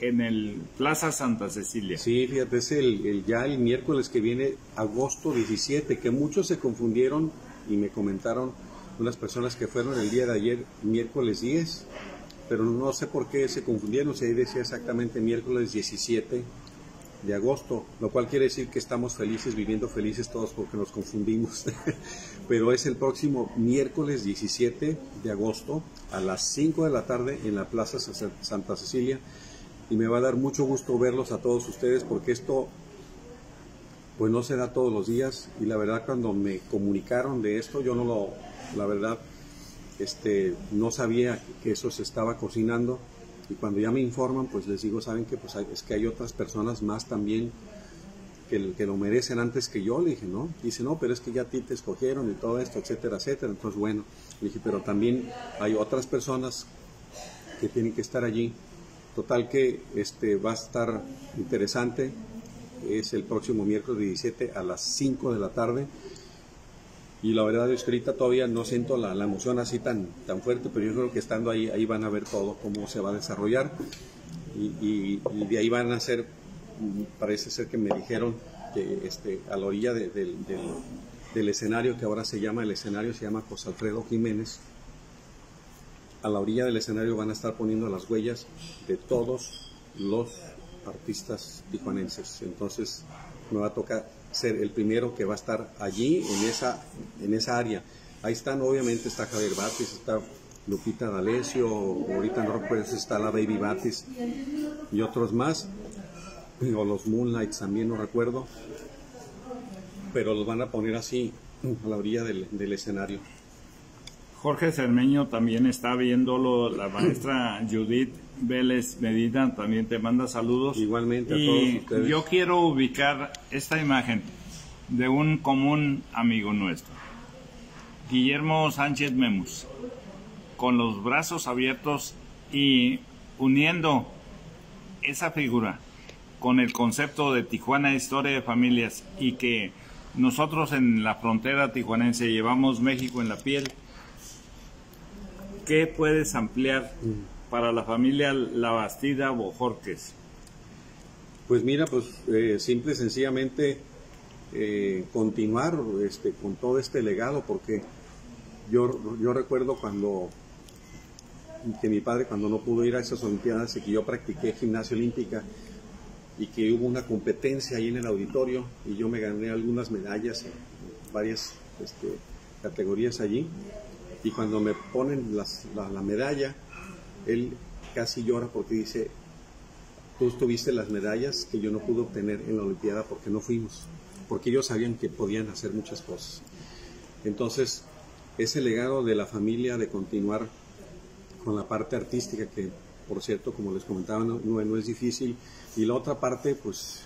en el Plaza Santa Cecilia. Sí, fíjate, es el, ya el miércoles que viene, agosto 17, que muchos se confundieron y me comentaron unas personas que fueron el día de ayer, miércoles 10, pero no sé por qué se confundieron, si ahí decía exactamente miércoles 17 de agosto, lo cual quiere decir que estamos felices, viviendo felices todos porque nos confundimos. Pero es el próximo miércoles 17 de agosto a las 5 de la tarde en la Plaza Santa Cecilia y me va a dar mucho gusto verlos a todos ustedes porque esto pues no se da todos los días y la verdad cuando me comunicaron de esto yo no lo, la verdad, este, no sabía que eso se estaba cocinando y cuando ya me informan, pues les digo, saben que pues es que hay otras personas más también que, que, lo merecen antes que yo, le dije, ¿no? Dice, no, pero es que ya a ti te escogieron y todo esto, etcétera, etcétera. Entonces, bueno, le dije, pero también hay otras personas que tienen que estar allí. Total que este va a estar interesante. Es el próximo miércoles 17 a las 5 de la tarde y la verdad es que ahorita todavía no siento la, emoción así tan, tan fuerte, pero yo creo que estando ahí, ahí van a ver todo, cómo se va a desarrollar y, de ahí van a ser, parece ser que me dijeron que este, a la orilla del, escenario, que ahora se llama, el escenario se llama José Alfredo Jiménez, a la orilla del escenario van a estar poniendo las huellas de todos los artistas tijuanenses. Entonces me va a tocar ser el primero que va a estar allí en esa, en esa área. Ahí están, obviamente está Javier Batis, está Lupita D'Alessio, ahorita no recuerdo está la Baby Batis y otros más, o los Moonlights también no recuerdo, pero los van a poner así a la orilla del, del escenario. Jorge Cermeño también está viéndolo, la maestra Judith Vélez Medina también te manda saludos. Igualmente a y todos ustedes. Yo quiero ubicar esta imagen de un común amigo nuestro, Guillermo Sánchez Memus, con los brazos abiertos y uniendo esa figura con el concepto de Tijuana Historia de Familias y que nosotros en la frontera tijuanense llevamos México en la piel ¿qué puedes ampliar para la familia La Bastida Bojorques? Pues mira, pues eh, simple y sencillamente eh, continuar este, con todo este legado, porque yo, yo recuerdo cuando que mi padre cuando no pudo ir a esas Olimpiadas y que yo practiqué gimnasia olímpica y que hubo una competencia ahí en el auditorio y yo me gané algunas medallas en varias este, categorías allí y cuando me ponen la, medalla, él casi llora porque dice, tú tuviste las medallas que yo no pude obtener en la Olimpiada porque no fuimos, porque ellos sabían que podían hacer muchas cosas. Entonces, ese legado de la familia de continuar con la parte artística, que por cierto, como les comentaba, no, no, es difícil, y la otra parte, pues,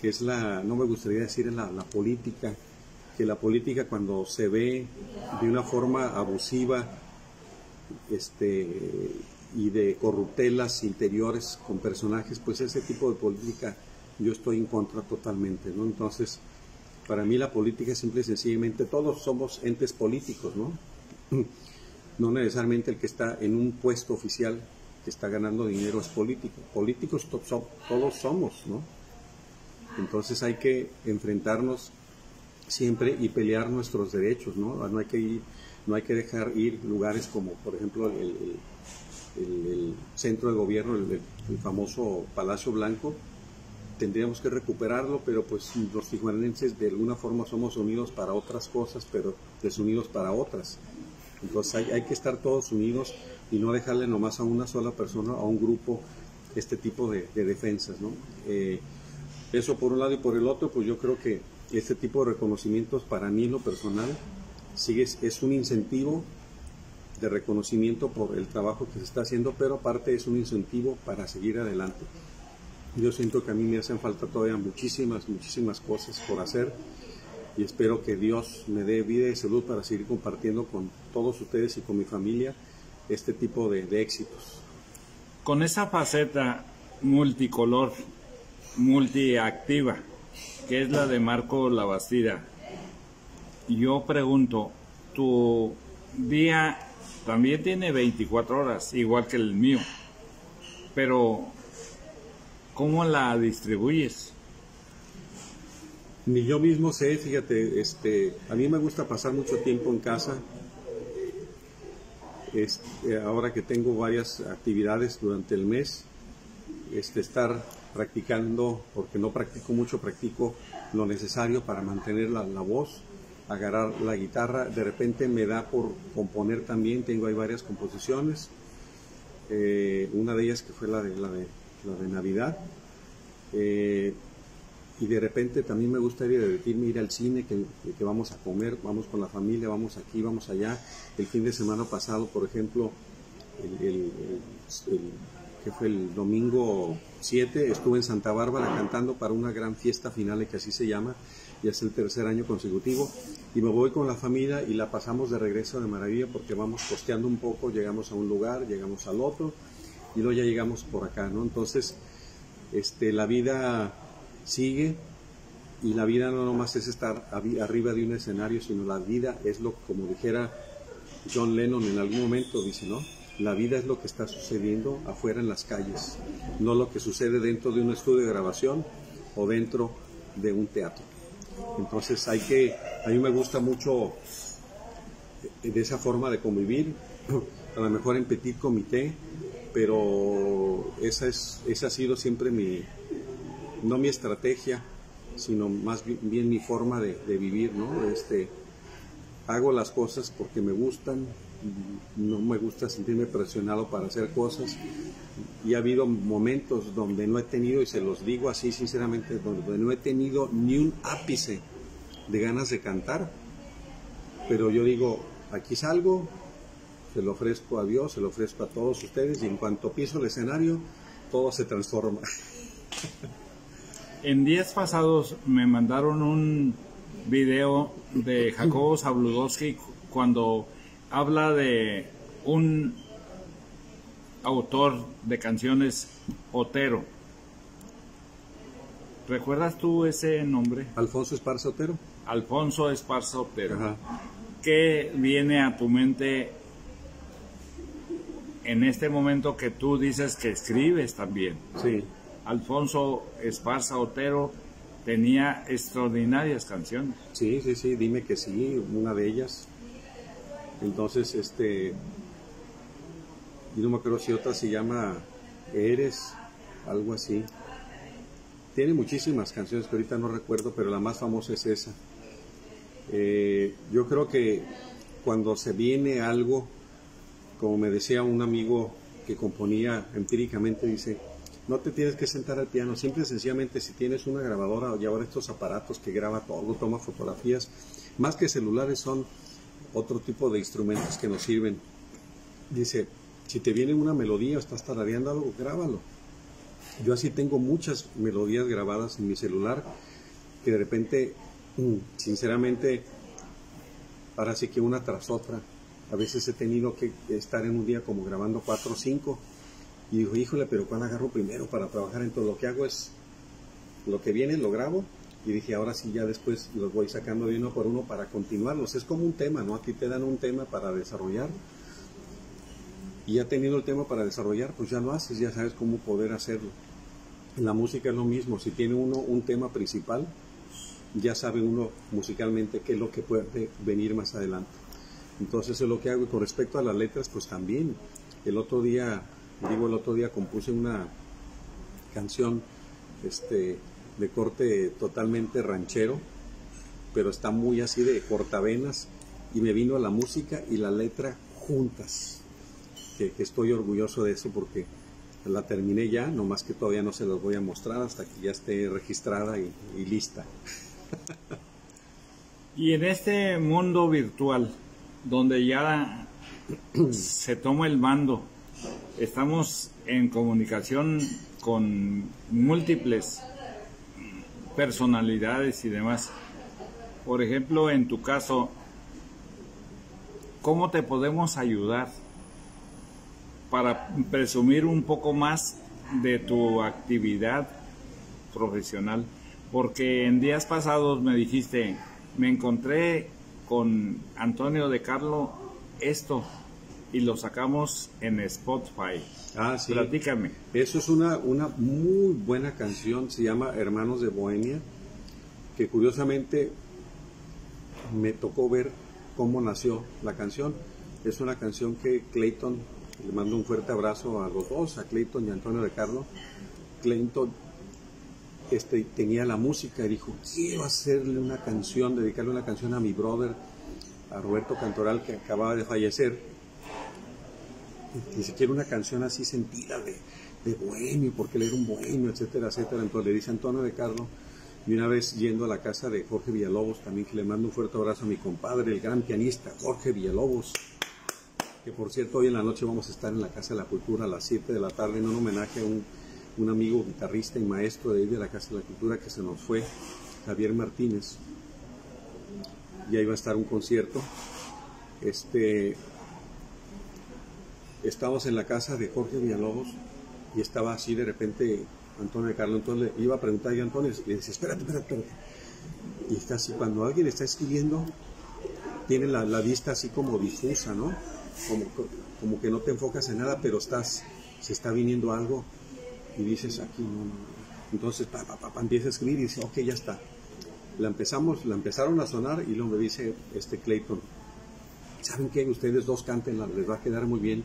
que es la, no me gustaría decir la, la política, que la política cuando se ve de una forma abusiva este, y de corruptelas interiores con personajes, pues ese tipo de política yo estoy en contra totalmente, ¿no? Entonces, para mí la política es simple y sencillamente, todos somos entes políticos, ¿no? No necesariamente el que está en un puesto oficial que está ganando dinero es político. Políticos todos somos, ¿no? Entonces hay que enfrentarnos siempre y pelear nuestros derechos, ¿no? No hay que ir, no hay que dejar ir lugares como, por ejemplo, el, el centro de gobierno, el, famoso Palacio Blanco, tendríamos que recuperarlo, pero pues los tijuanenses de alguna forma somos unidos para otras cosas, pero desunidos para otras. Entonces hay, hay que estar todos unidos y no dejarle nomás a una sola persona, a un grupo, este tipo de, defensas. ¿no? Eh, eso por un lado y por el otro, pues yo creo que este tipo de reconocimientos para mí en lo personal sigue, es un incentivo de reconocimiento por el trabajo que se está haciendo, pero aparte es un incentivo para seguir adelante. Yo siento que a mí me hacen falta todavía muchísimas, muchísimas cosas por hacer y espero que Dios me dé vida y salud para seguir compartiendo con todos ustedes y con mi familia este tipo de, éxitos. Con esa faceta multicolor, multiactiva, que es la de Marco Labastida, yo pregunto, tu día también tiene 24 horas, igual que el mío, pero ¿Cómo la distribuyes? Ni yo mismo sé, fíjate, este, a mí me gusta pasar mucho tiempo en casa. Este, ahora que tengo varias actividades durante el mes, este, estar practicando, porque no practico mucho, practico lo necesario para mantener la, voz, agarrar la guitarra. De repente me da por componer también, tengo ahí varias composiciones. Eh, una de ellas que fue la de, la de la de Navidad. Eh, y de repente también me gustaría divertirme, ir al cine, que, vamos a comer, vamos con la familia, vamos aquí, vamos allá. El fin de semana pasado, por ejemplo, el, que fue el domingo 7, estuve en Santa Bárbara cantando para una gran fiesta final, que así se llama, y es el tercer año consecutivo. Y me voy con la familia y la pasamos de regreso de maravilla porque vamos costeando un poco, llegamos a un lugar, llegamos al otro y luego ya llegamos por acá, ¿no? Entonces, este, la vida sigue y la vida no nomás es estar arriba de un escenario, sino la vida es lo, como dijera John Lennon en algún momento, dice, ¿no? La vida es lo que está sucediendo afuera en las calles, no lo que sucede dentro de un estudio de grabación o dentro de un teatro. Entonces hay que, a mí me gusta mucho de esa forma de convivir, a lo mejor en petit comité, pero esa, es, esa ha sido siempre mi, no mi estrategia, sino más bien, mi forma de, vivir, ¿no? Este, hago las cosas porque me gustan, no me gusta sentirme presionado para hacer cosas y ha habido momentos donde no he tenido, y se los digo así sinceramente, donde no he tenido ni un ápice de ganas de cantar, pero yo digo, aquí salgo, se lo ofrezco a Dios, se lo ofrezco a todos ustedes y en cuanto piso el escenario, todo se transforma. En días pasados me mandaron un video de Jacobo Zabludowski cuando habla de un autor de canciones Otero. ¿Recuerdas tú ese nombre? Alfonso Esparza Otero. Alfonso Esparza Otero. ¿Qué viene a tu mente en este momento que tú dices que escribes también. Sí. Alfonso Esparza Otero tenía extraordinarias canciones. Sí, sí, sí, dime que sí, una de ellas. Entonces, este, y no me acuerdo si otra se llama Eres, algo así. Tiene muchísimas canciones que ahorita no recuerdo, pero la más famosa es esa. Eh, yo creo que cuando se viene algo como me decía un amigo que componía empíricamente, dice, no te tienes que sentar al piano, simple y sencillamente si tienes una grabadora y ahora estos aparatos que graba todo, toma fotografías, más que celulares son otro tipo de instrumentos que nos sirven. Dice, si te viene una melodía o estás tarareando algo, grábalo. Yo así tengo muchas melodías grabadas en mi celular que de repente, mm, sinceramente, parece que una tras otra a veces he tenido que estar en un día como grabando cuatro o cinco. Y digo, híjole, pero ¿cuál agarro primero para trabajar en todo? Lo que hago es, lo que viene lo grabo. Y dije, ahora sí, ya después los voy sacando de uno por uno para continuarlos. Es como un tema, ¿no? Aquí te dan un tema para desarrollar. Y ya teniendo el tema para desarrollar, pues ya lo haces, ya sabes cómo poder hacerlo. En la música es lo mismo, si tiene uno un tema principal, ya sabe uno musicalmente qué es lo que puede venir más adelante. Entonces es lo que hago. Y con respecto a las letras, pues también. El otro día, digo, el otro día compuse una canción este, de corte totalmente ranchero, pero está muy así de cortavenas y me vino la música y la letra juntas. Que, estoy orgulloso de eso porque la terminé ya, nomás que todavía no se las voy a mostrar hasta que ya esté registrada y, y lista. y en este mundo virtual, donde ya se toma el mando, estamos en comunicación con múltiples personalidades y demás. Por ejemplo, en tu caso, ¿cómo te podemos ayudar para presumir un poco más de tu actividad profesional? Porque en días pasados me dijiste, me encontré con Antonio de Carlo esto y lo sacamos en Spotify. Ah, sí. Platícame. Eso es una, una muy buena canción, se llama Hermanos de Bohemia, que curiosamente me tocó ver cómo nació la canción. Es una canción que Clayton, le mando un fuerte abrazo a los dos, a Clayton y a Antonio de Carlo. Clayton este, tenía la música y dijo, quiero hacerle una canción, dedicarle una canción a mi brother, a Roberto Cantoral, que acababa de fallecer ni siquiera una canción así sentida de, de bohemio, porque él era un bohemio, etcétera, etcétera. Entonces le dice Antonio de Carlo, y una vez yendo a la casa de Jorge Villalobos, también que le mando un fuerte abrazo a mi compadre, el gran pianista Jorge Villalobos, que por cierto hoy en la noche vamos a estar en la Casa de la Cultura a las 7 de la tarde en un homenaje a un, un amigo guitarrista y maestro de ahí de la Casa de la Cultura que se nos fue, Javier Martínez. Y ahí va a estar un concierto. Este, estábamos en la casa de Jorge Villalobos y estaba así de repente Antonio de Carlos, entonces le iba a preguntar a Antonio y le dice, espérate, espérate, espérate. Y está así, cuando alguien está escribiendo, tiene la, vista así como difusa, ¿no? Como, como que no te enfocas en nada, pero estás, se está viniendo algo y dices aquí, no. Entonces, pa, pa, empieza a escribir y dice, ok, ya está. La empezamos, la empezaron a sonar y luego me dice este Clayton, ¿saben qué? Ustedes dos canten, les va a quedar muy bien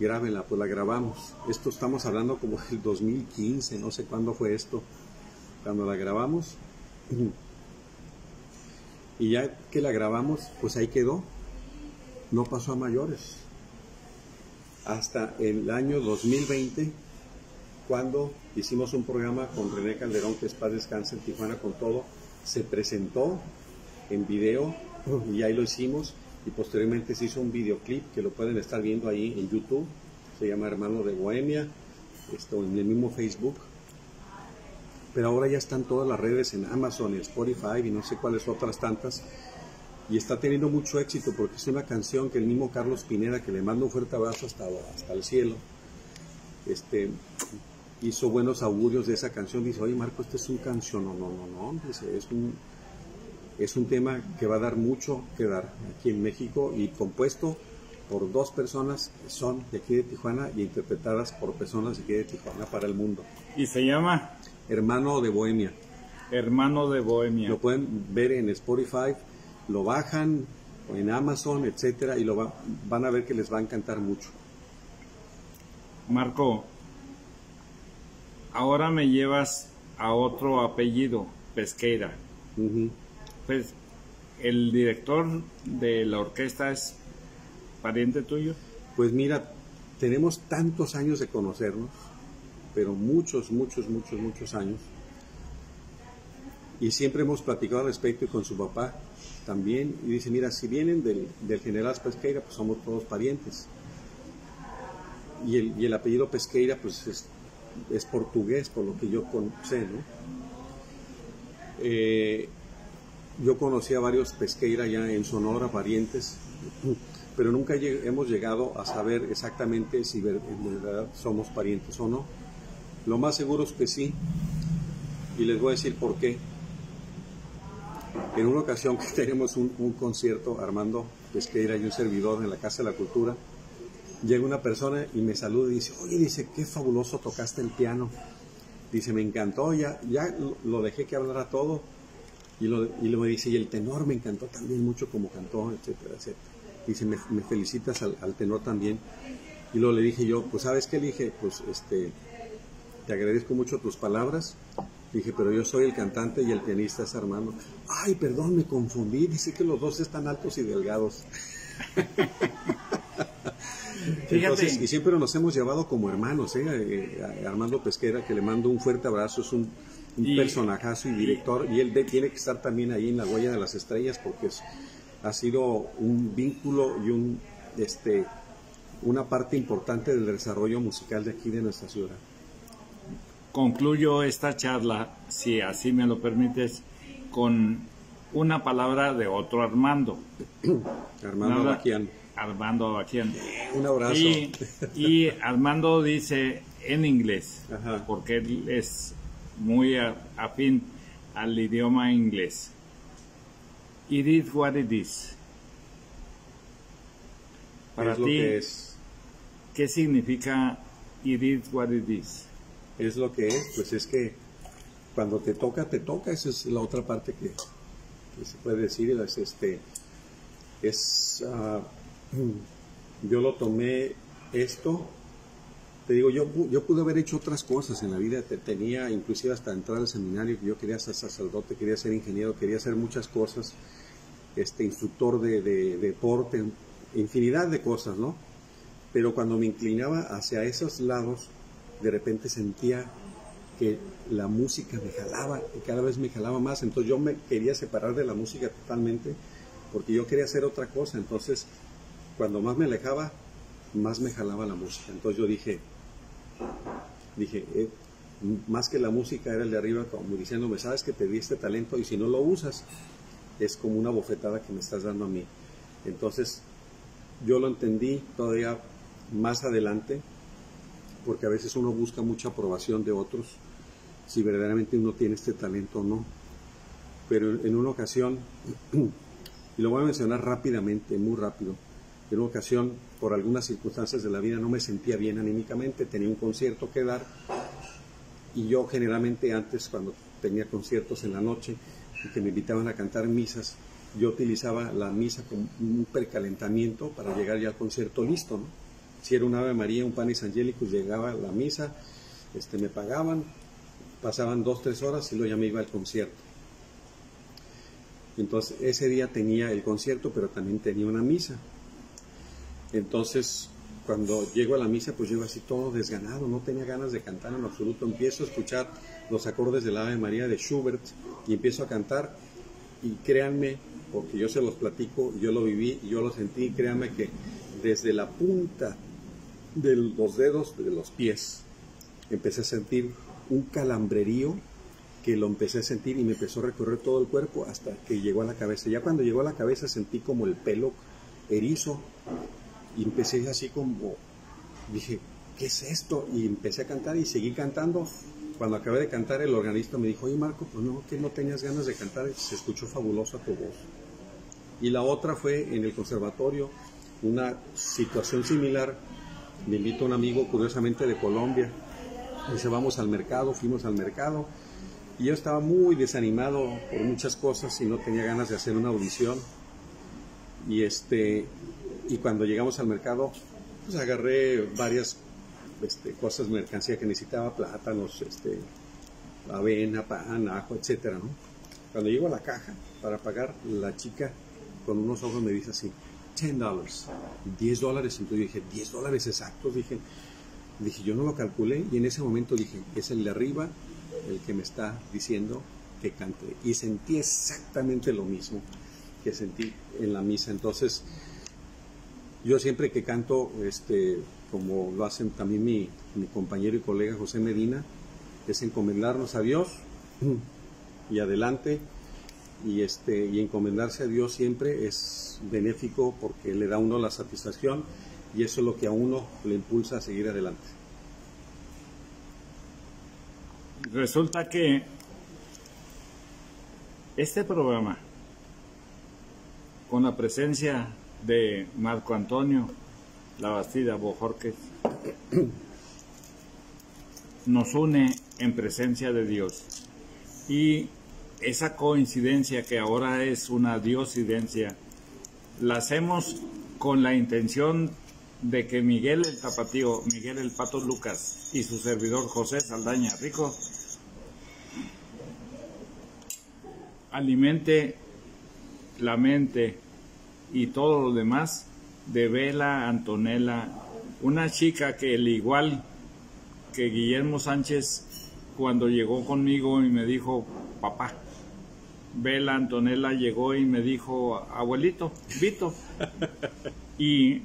grábenla, pues la grabamos. Esto estamos hablando como del 2015, no sé cuándo fue esto, cuando la grabamos. Y ya que la grabamos, pues ahí quedó. No pasó a mayores. Hasta el año 2020, cuando hicimos un programa con René Calderón, que es Paz Descansa en Tijuana con todo, se presentó en video y ahí lo hicimos y posteriormente se hizo un videoclip que lo pueden estar viendo ahí en YouTube, se llama Hermano de Bohemia, esto en el mismo Facebook. Pero ahora ya están todas las redes en Amazon, Spotify y no sé cuáles otras tantas. Y está teniendo mucho éxito porque es una canción que el mismo Carlos Pineda, que le manda un fuerte abrazo hasta, hasta el cielo, este, hizo buenos augurios de esa canción. Dice, oye Marco, este es un canción. No, no, no, no. Dice, es un, es un tema que va a dar mucho que dar aquí en México y compuesto por dos personas que son de aquí de Tijuana y interpretadas por personas de aquí de Tijuana para el mundo. ¿Y se llama? Hermano de Bohemia. Hermano de Bohemia. Lo pueden ver en Spotify, lo bajan en Amazon, etcétera, y lo van a ver que les va a encantar mucho. Marco, ahora me llevas a otro apellido, Pesqueira pues el director de la orquesta es pariente tuyo. Pues mira, tenemos tantos años de conocernos, pero muchos, muchos, muchos, muchos años. Y siempre hemos platicado al respecto y con su papá también. Y dice, mira, si vienen del, general Pesqueira, pues somos todos parientes. Y el, apellido Pesqueira, pues es, portugués, por lo que yo sé, ¿no? Eh, yo conocí a varios pesqueira ya en Sonora, parientes, pero nunca hemos llegado a saber exactamente si en verdad somos parientes o no. Lo más seguro es que sí, y les voy a decir por qué. En una ocasión que tenemos un, concierto, Armando Pesqueira y un servidor en la Casa de la Cultura, llega una persona y me saluda y dice, oye, dice, qué fabuloso tocaste el piano. Dice, me encantó, ya, ya lo dejé que hablara todo Y, lo, y luego dice, y el tenor me encantó también mucho como cantó, etcétera, etcétera. Dice, me, me felicitas al, al, tenor también. Y luego le dije yo, pues sabes qué, le dije, pues este, te agradezco mucho tus palabras. Dije, pero yo soy el cantante y el pianista es Armando. Ay, perdón, me confundí. Dice que los dos están altos y delgados. Entonces, y siempre nos hemos llevado como hermanos, ¿eh? Eh, Armando Pesquera, que le mando un fuerte abrazo, es un, un y, personajazo y director, y él de, tiene que estar también ahí en la huella de las estrellas porque es, ha sido un vínculo y un, este, una parte importante del desarrollo musical de aquí de nuestra ciudad. Concluyo esta charla, si así me lo permites, con una palabra de otro Armando. Armando Baquian. Armando Baquian. Un abrazo. Y, y Armando dice en inglés, Ajá. porque él es muy afín al idioma inglés. It is what it is. Para ti, lo que es. ¿qué significa it is what it is? Es lo que es, pues es que cuando te toca, te toca, esa es la otra parte que, que se puede decir, es este, es, uh, yo lo tomé esto, te digo, yo, yo pude haber hecho otras cosas en la vida, te, tenía inclusive hasta entrar al seminario, yo quería ser sacerdote, quería ser ingeniero, quería hacer muchas cosas, este, instructor de, de, de deporte, infinidad de cosas, ¿no? Pero cuando me inclinaba hacia esos lados, de repente sentía que la música me jalaba y cada vez me jalaba más, entonces yo me quería separar de la música totalmente porque yo quería hacer otra cosa, entonces cuando más me alejaba, más me jalaba la música, entonces yo dije, dije, eh, más que la música era el de arriba como diciéndome, sabes que te di este talento y si no lo usas, es como una bofetada que me estás dando a mí. Entonces, yo lo entendí todavía más adelante, porque a veces uno busca mucha aprobación de otros, si verdaderamente uno tiene este talento o no. Pero en una ocasión, y lo voy a mencionar rápidamente, muy rápido, en una ocasión, por algunas circunstancias de la vida, no me sentía bien anímicamente, tenía un concierto que dar, y yo generalmente antes, cuando tenía conciertos en la noche, y que me invitaban a cantar misas, yo utilizaba la misa como un precalentamiento para llegar ya al concierto listo, ¿no? Si era un Ave María, un Panis Angelicus, llegaba a la misa, este, me pagaban, pasaban dos, tres horas y luego ya me iba al concierto. Entonces, ese día tenía el concierto, pero también tenía una misa. Entonces, cuando llego a la misa, pues llego así todo desganado, no tenía ganas de cantar en absoluto. Empiezo a escuchar los acordes del Ave María de Schubert y empiezo a cantar. Y créanme, porque yo se los platico, yo lo viví, yo lo sentí, créanme que desde la punta de los dedos de los pies empecé a sentir un calambrerío que lo empecé a sentir y me empezó a recorrer todo el cuerpo hasta que llegó a la cabeza. Ya cuando llegó a la cabeza sentí como el pelo erizo y empecé así como, dije, ¿qué es esto? Y empecé a cantar y seguí cantando. Cuando acabé de cantar, el organista me dijo, oye Marco, pues no, que no tenías ganas de cantar, se escuchó fabulosa tu voz. Y la otra fue en el conservatorio, una situación similar. Me invito a un amigo, curiosamente de Colombia. Dice, vamos al mercado, fuimos al mercado. Y yo estaba muy desanimado por muchas cosas y no tenía ganas de hacer una audición. Y este, y cuando llegamos al mercado, pues agarré varias este, cosas, mercancía que necesitaba, plátanos, este, avena, pan, ajo, etcétera, ¿no? Cuando llego a la caja para pagar, la chica con unos ojos me dice así, 10 dólares, 10 dólares, entonces yo dije, 10 dólares exactos, dije, dije, yo no lo calculé y en ese momento dije, es el de arriba el que me está diciendo que cante y sentí exactamente lo mismo que sentí en la misa, entonces yo siempre que canto, este, como lo hacen también mi, mi compañero y colega José Medina, es encomendarnos a Dios y adelante y este y encomendarse a Dios siempre es benéfico porque le da a uno la satisfacción y eso es lo que a uno le impulsa a seguir adelante. Resulta que este programa con la presencia de Marco Antonio La Bastida Bojorquez. Nos une en presencia de Dios. Y esa coincidencia que ahora es una diosidencia, la hacemos con la intención de que Miguel el Tapatío, Miguel el Pato Lucas y su servidor José Saldaña Rico alimente la mente y todo lo demás de Vela Antonella, una chica que al igual que Guillermo Sánchez cuando llegó conmigo y me dijo papá, Vela Antonella llegó y me dijo abuelito, Vito. Y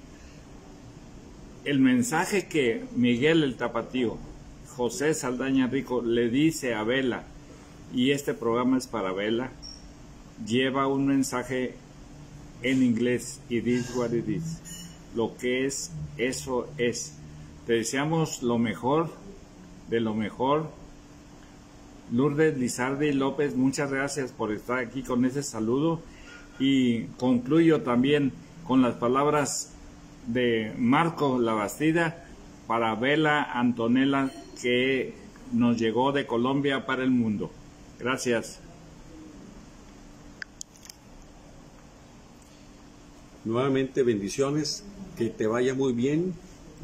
el mensaje que Miguel el Tapatío, José Saldaña Rico le dice a Vela, y este programa es para Vela, lleva un mensaje en inglés, it is what it is. Lo que es, eso es. Te deseamos lo mejor, de lo mejor. Lourdes Lizardi López, muchas gracias por estar aquí con ese saludo y concluyo también con las palabras de Marco Labastida para Vela Antonella que nos llegó de Colombia para el mundo. Gracias. Nuevamente bendiciones, que te vaya muy bien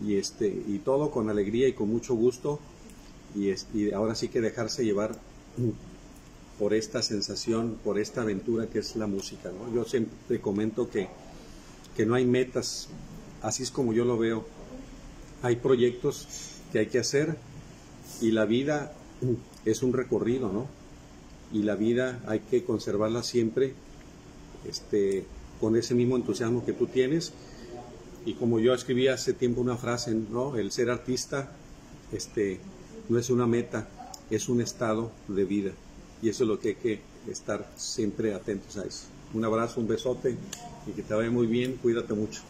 y este y todo con alegría y con mucho gusto y, y ahora sí que dejarse llevar por esta sensación, por esta aventura que es la música. Yo siempre comento que, que no hay metas, así es como yo lo veo. Hay proyectos que hay que hacer y la vida es un recorrido, ¿no? Y la vida hay que conservarla siempre este, con ese mismo entusiasmo que tú tienes. Y como yo escribí hace tiempo una frase, ¿no? El ser artista este, no es una meta, es un estado de vida. Y eso es lo que hay que estar siempre atentos a eso. Un abrazo, un besote y que te vaya muy bien, cuídate mucho.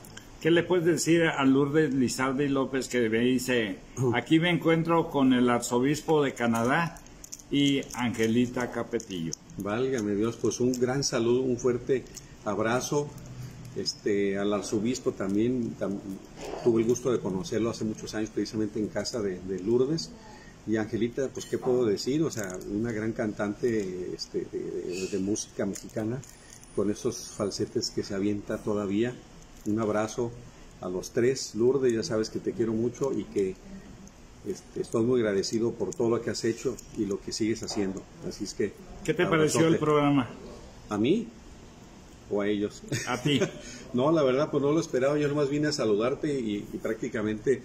¿Qué le puedes decir a Lourdes Lizardi López que me dice, aquí me encuentro con el arzobispo de Canadá y Angelita Capetillo? Válgame Dios, pues un gran saludo, un fuerte abrazo. Este, al arzobispo también tuve el gusto de conocerlo hace muchos años precisamente en casa de, Lourdes. Y Angelita, pues qué puedo decir, o sea, una gran cantante este, de, música mexicana con esos falsetes que se avienta todavía. Un abrazo a los tres. Lourdes, ya sabes que te quiero mucho y que este, estoy muy agradecido por todo lo que has hecho y lo que sigues haciendo. Así es que... ¿Qué te pareció el programa? A mí, o a ellos. A ti. no, la verdad, pues no lo esperaba. Yo nomás vine a saludarte y, prácticamente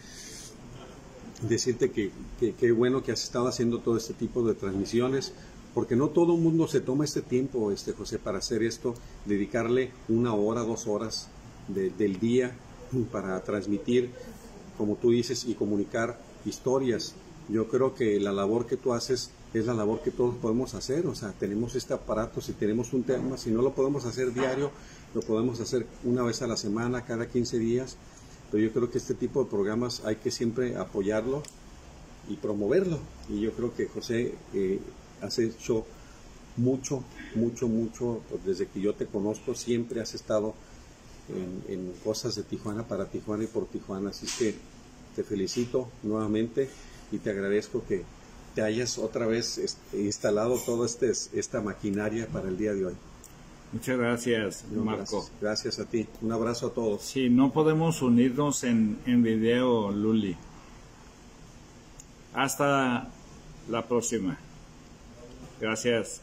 decirte que qué bueno que has estado haciendo todo este tipo de transmisiones, porque no todo el mundo se toma este tiempo, este José, para hacer esto, dedicarle una hora, dos horas del día para transmitir, como tú dices, y comunicar historias. Yo creo que la labor que tú haces es la labor que todos podemos hacer, o sea, tenemos este aparato, si tenemos un tema, si no lo podemos hacer diario, lo podemos hacer una vez a la semana, cada 15 días, pero yo creo que este tipo de programas hay que siempre apoyarlo y promoverlo, y yo creo que José eh, has hecho mucho, mucho, mucho, desde que yo te conozco, siempre has estado en, en cosas de Tijuana para Tijuana y por Tijuana, así que te felicito nuevamente y te agradezco que te hayas otra vez este, instalado toda este, esta maquinaria para el día de hoy. Muchas gracias, Marco. Gracias, a ti. Un abrazo a todos. Sí, no podemos unirnos en, en video, Luli. Hasta la próxima. Gracias.